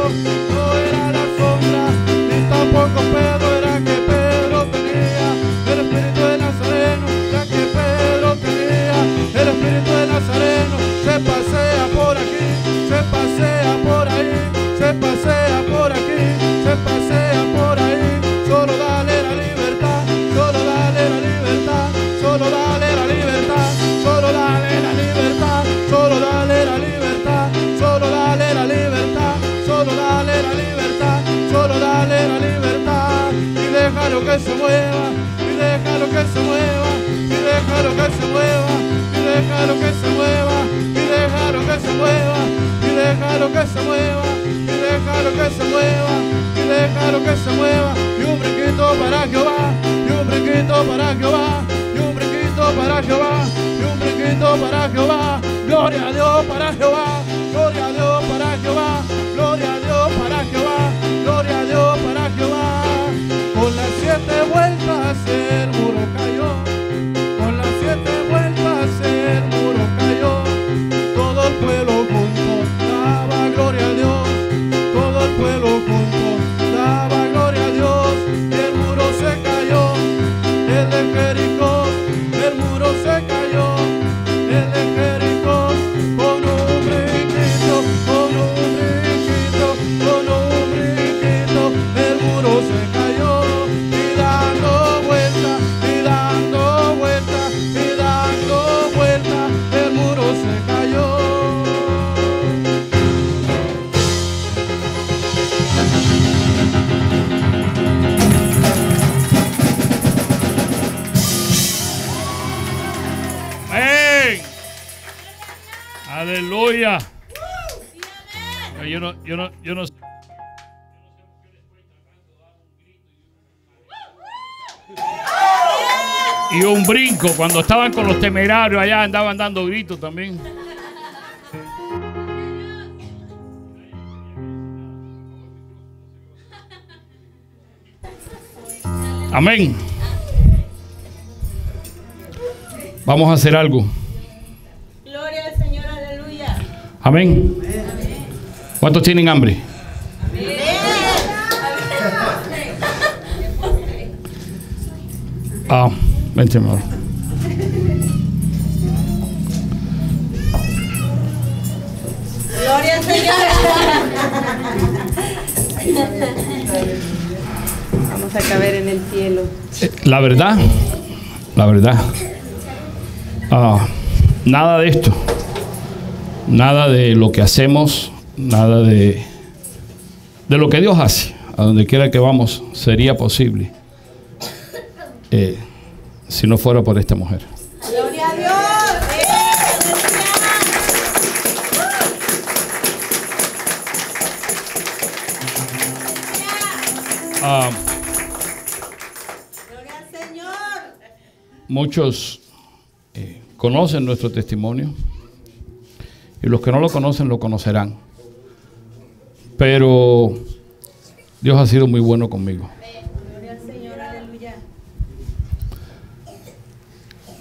no era la sombra, ni tampoco Pedro, era que Pedro tenía el Espíritu de Nazareno, ya que Pedro tenía el Espíritu de Nazareno, se pasea por aquí, se pasea por ahí, se pasea por aquí, se pasea que se mueva, y déjalo que se mueva, y déjalo que se mueva, y déjalo que se mueva, y déjalo que se mueva, y déjalo que se mueva, y déjalo que se mueva, y déjalo que se mueva, y un brinquito para Jehová, y un brinquito para Jehová, y un brinquito para Jehová, y un brinquito para Jehová, gloria a Dios para Jehová, gloria a Dios para Jehová, gloria a Dios para Jehová, gloria a Dios para Aleluya. Yo no, yo no, yo no. Y un brinco, cuando estaban con los temerarios allá andaban dando gritos también. Amén. Vamos a hacer algo. Amén. ¿Cuántos tienen hambre? Ah, vente, amor. Gloria al Señor. Vamos a caber en el cielo. Eh, La verdad, la verdad, ah, nada de esto, nada de lo que hacemos, nada de, de lo que Dios hace, a donde quiera que vamos, sería posible eh, si no fuera por esta mujer. Gloria a Dios. Ah, Gloria al Señor. muchos eh, conocen nuestro testimonio y los que no lo conocen lo conocerán. Pero Dios ha sido muy bueno conmigo.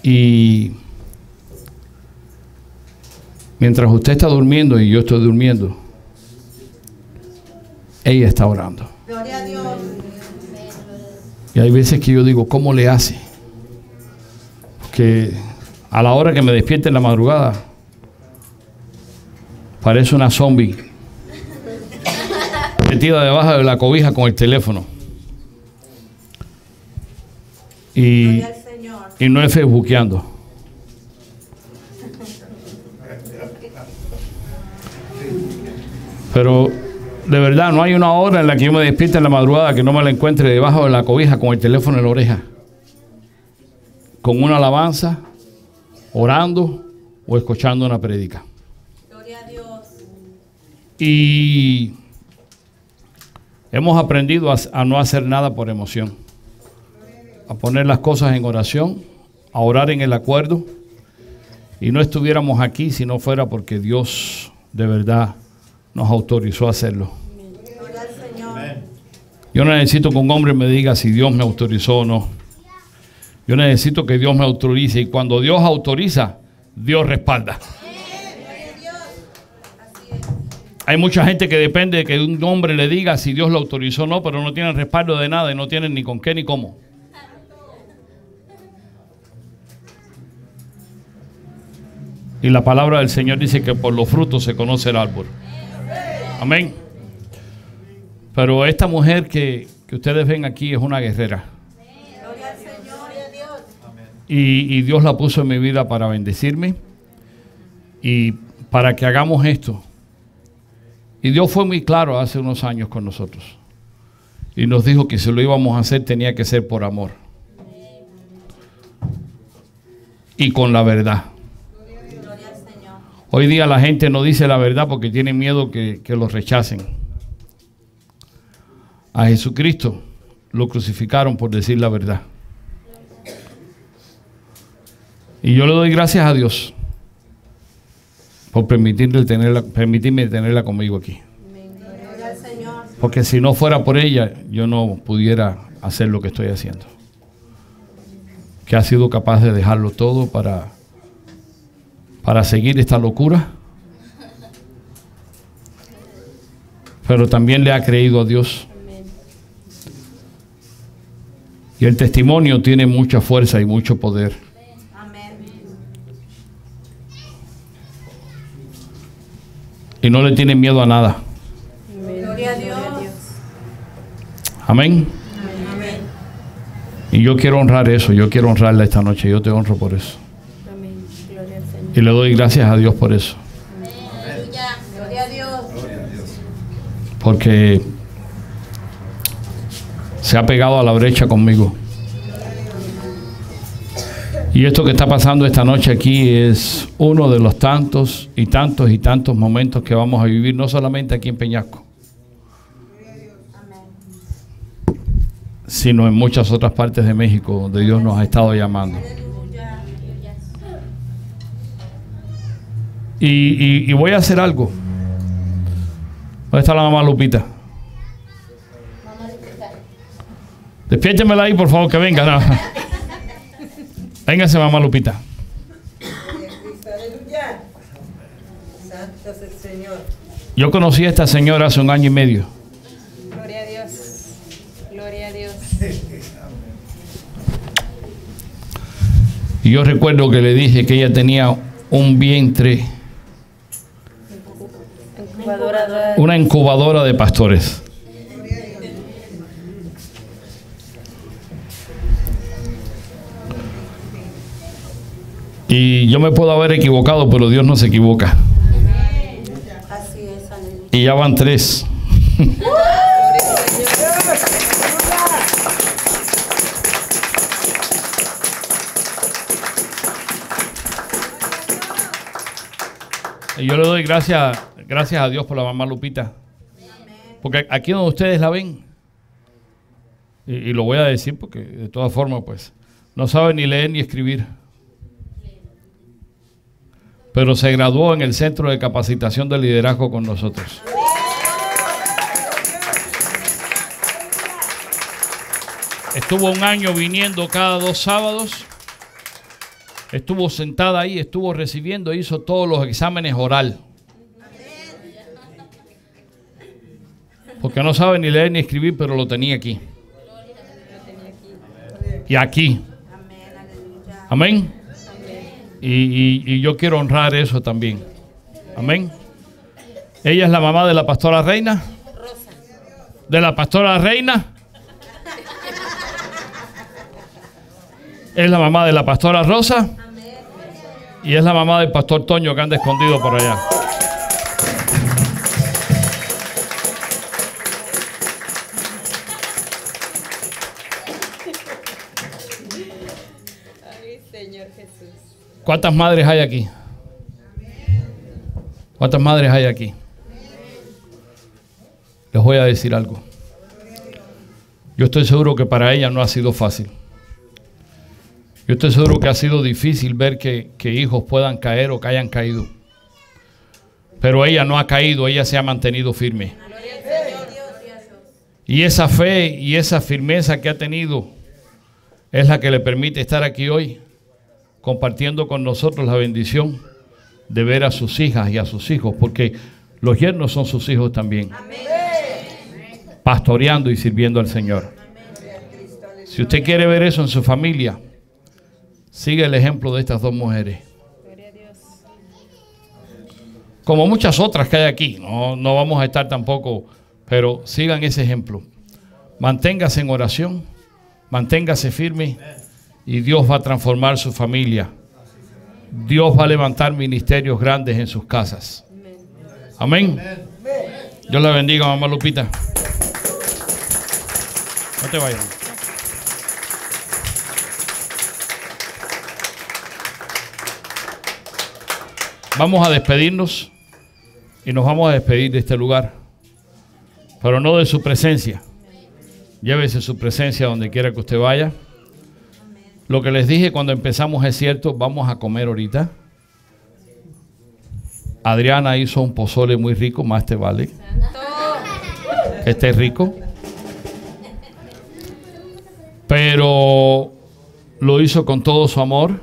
Y mientras usted está durmiendo y yo estoy durmiendo, ella está orando. Gloria a Dios. Y hay veces que yo digo, ¿cómo le hace? Que a la hora que me despierte en la madrugada, parece una zombie metida debajo de la cobija con el teléfono. Y, y no es facebookeando. Pero de verdad, no hay una hora en la que yo me despierte en la madrugada que no me la encuentre debajo de la cobija con el teléfono en la oreja. Con una alabanza, orando o escuchando una prédica. Y hemos aprendido a, no hacer nada por emoción. A poner las cosas en oración, a orar en el acuerdo. Y no estuviéramos aquí si no fuera porque Dios de verdad nos autorizó a hacerlo. Yo no necesito que un hombre me diga si Dios me autorizó o no. Yo necesito que Dios me autorice. Y cuando Dios autoriza, Dios respalda. Hay mucha gente que depende de que un hombre le diga si Dios lo autorizó o no, pero no tienen respaldo de nada y no tienen ni con qué ni cómo. Y la palabra del Señor dice que por los frutos se conoce el árbol. Amén. Pero esta mujer que, que ustedes ven aquí es una guerrera. Y, y Dios la puso en mi vida para bendecirme y para que hagamos esto. Y Dios fue muy claro hace unos años con nosotros. Y nos dijo que si lo íbamos a hacer tenía que ser por amor. Y con la verdad. Hoy día la gente no dice la verdad porque tiene miedo que, que los rechacen. A Jesucristo lo crucificaron por decir la verdad. Y yo le doy gracias a Dios por permitirle tenerla, permitirme tenerla conmigo aquí. Porque si no fuera por ella, yo no pudiera hacer lo que estoy haciendo. Que ha sido capaz de dejarlo todo para, para seguir esta locura. Pero también le ha creído a Dios. Y el testimonio tiene mucha fuerza y mucho poder. Y no le tiene miedo a nada. Gloria a Dios. Amén. Y yo quiero honrar eso, yo quiero honrarla esta noche, yo te honro por eso. Y le doy gracias a Dios por eso. Gloria a Dios. Porque se ha pegado a la brecha conmigo. Y esto que está pasando esta noche aquí es uno de los tantos y tantos y tantos momentos que vamos a vivir, no solamente aquí en Peñasco, sino en muchas otras partes de México donde Dios nos ha estado llamando. Y, voy a hacer algo. ¿Dónde está la mamá Lupita? Despiértemela ahí, por favor, que venga. Véngase, mamá Lupita. Yo conocí a esta señora hace un año y medio. Gloria a Dios. Gloria a Dios. Y yo recuerdo que le dije que ella tenía un vientre, una incubadora de pastores. Y yo me puedo haber equivocado, pero Dios no se equivoca. Y ya van tres. Y yo le doy gracias, gracias a Dios por la mamá Lupita. Porque aquí donde ustedes la ven, y, y lo voy a decir porque de todas formas, pues, no sabe ni leer ni escribir. Pero se graduó en el Centro de Capacitación de Liderazgo con nosotros. Estuvo un año viniendo cada dos sábados. Estuvo sentada ahí, estuvo recibiendo, hizo todos los exámenes oral. Porque no sabe ni leer ni escribir, pero lo tenía aquí. Y aquí. Amén. Y, y- yo quiero honrar eso también. Amén. Ella es la mamá de la pastora Reina. De la pastora Reina. Es la mamá de la pastora Rosa. Y es la mamá del pastor Toño que anda escondido por allá. ¿Cuántas madres hay aquí? ¿Cuántas madres hay aquí? Les voy a decir algo. Yo estoy seguro que para ella no ha sido fácil. Yo estoy seguro que ha sido difícil ver que, que hijos puedan caer o que hayan caído. Pero ella no ha caído, ella se ha mantenido firme. Y esa fe y esa firmeza que ha tenido es la que le permite estar aquí hoy compartiendo con nosotros la bendición de ver a sus hijas y a sus hijos, porque los yernos son sus hijos también, pastoreando y sirviendo al Señor. Si usted quiere ver eso en su familia, sigue el ejemplo de estas dos mujeres. Como muchas otras que hay aquí, no, no vamos a estar tampoco, pero sigan ese ejemplo. Manténgase en oración, manténgase firme y Dios va a transformar su familia. Dios va a levantar ministerios grandes en sus casas. Amén. Dios la bendiga, mamá Lupita. No te vayas. Vamos a despedirnos y nos vamos a despedir de este lugar, pero no de su presencia. Llévese su presencia donde quiera que usted vaya. Lo que les dije cuando empezamos es cierto, vamos a comer ahorita. Adriana hizo un pozole muy rico, más te vale. Que esté rico. Pero lo hizo con todo su amor.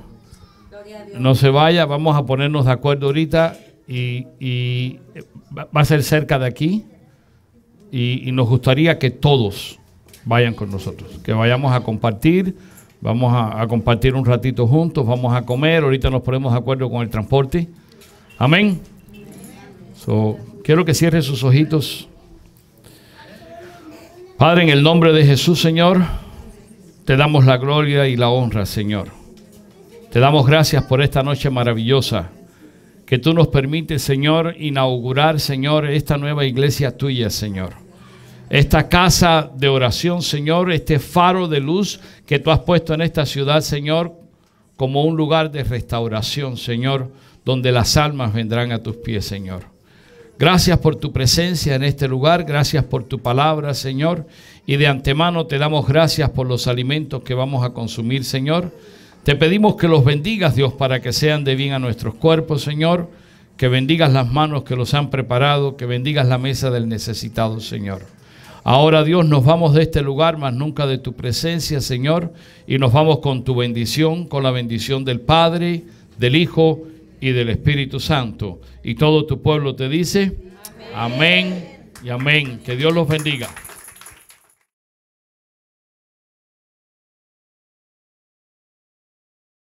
No se vaya, vamos a ponernos de acuerdo ahorita y, va a ser cerca de aquí. Y nos gustaría que todos vayan con nosotros, que vayamos a compartir, vamos a, compartir un ratito juntos, vamos a comer, ahorita nos ponemos de acuerdo con el transporte. Amén. So, quiero que cierre sus ojitos. Padre, en el nombre de Jesús, Señor, te damos la gloria y la honra, Señor. Te damos gracias por esta noche maravillosa que tú nos permites, Señor, inaugurar, Señor, esta nueva iglesia tuya, Señor. Esta casa de oración, Señor, este faro de luz que tú has puesto en esta ciudad, Señor, como un lugar de restauración, Señor, donde las almas vendrán a tus pies, Señor. Gracias por tu presencia en este lugar, gracias por tu palabra, Señor, y de antemano te damos gracias por los alimentos que vamos a consumir, Señor. Te pedimos que los bendigas, Dios, para que sean de bien a nuestros cuerpos, Señor, que bendigas las manos que los han preparado, que bendigas la mesa del necesitado, Señor. Ahora, Dios, nos vamos de este lugar, más nunca de tu presencia, Señor, y nos vamos con tu bendición, con la bendición del Padre, del Hijo y del Espíritu Santo. Y todo tu pueblo te dice, amén, y amén. Que Dios los bendiga.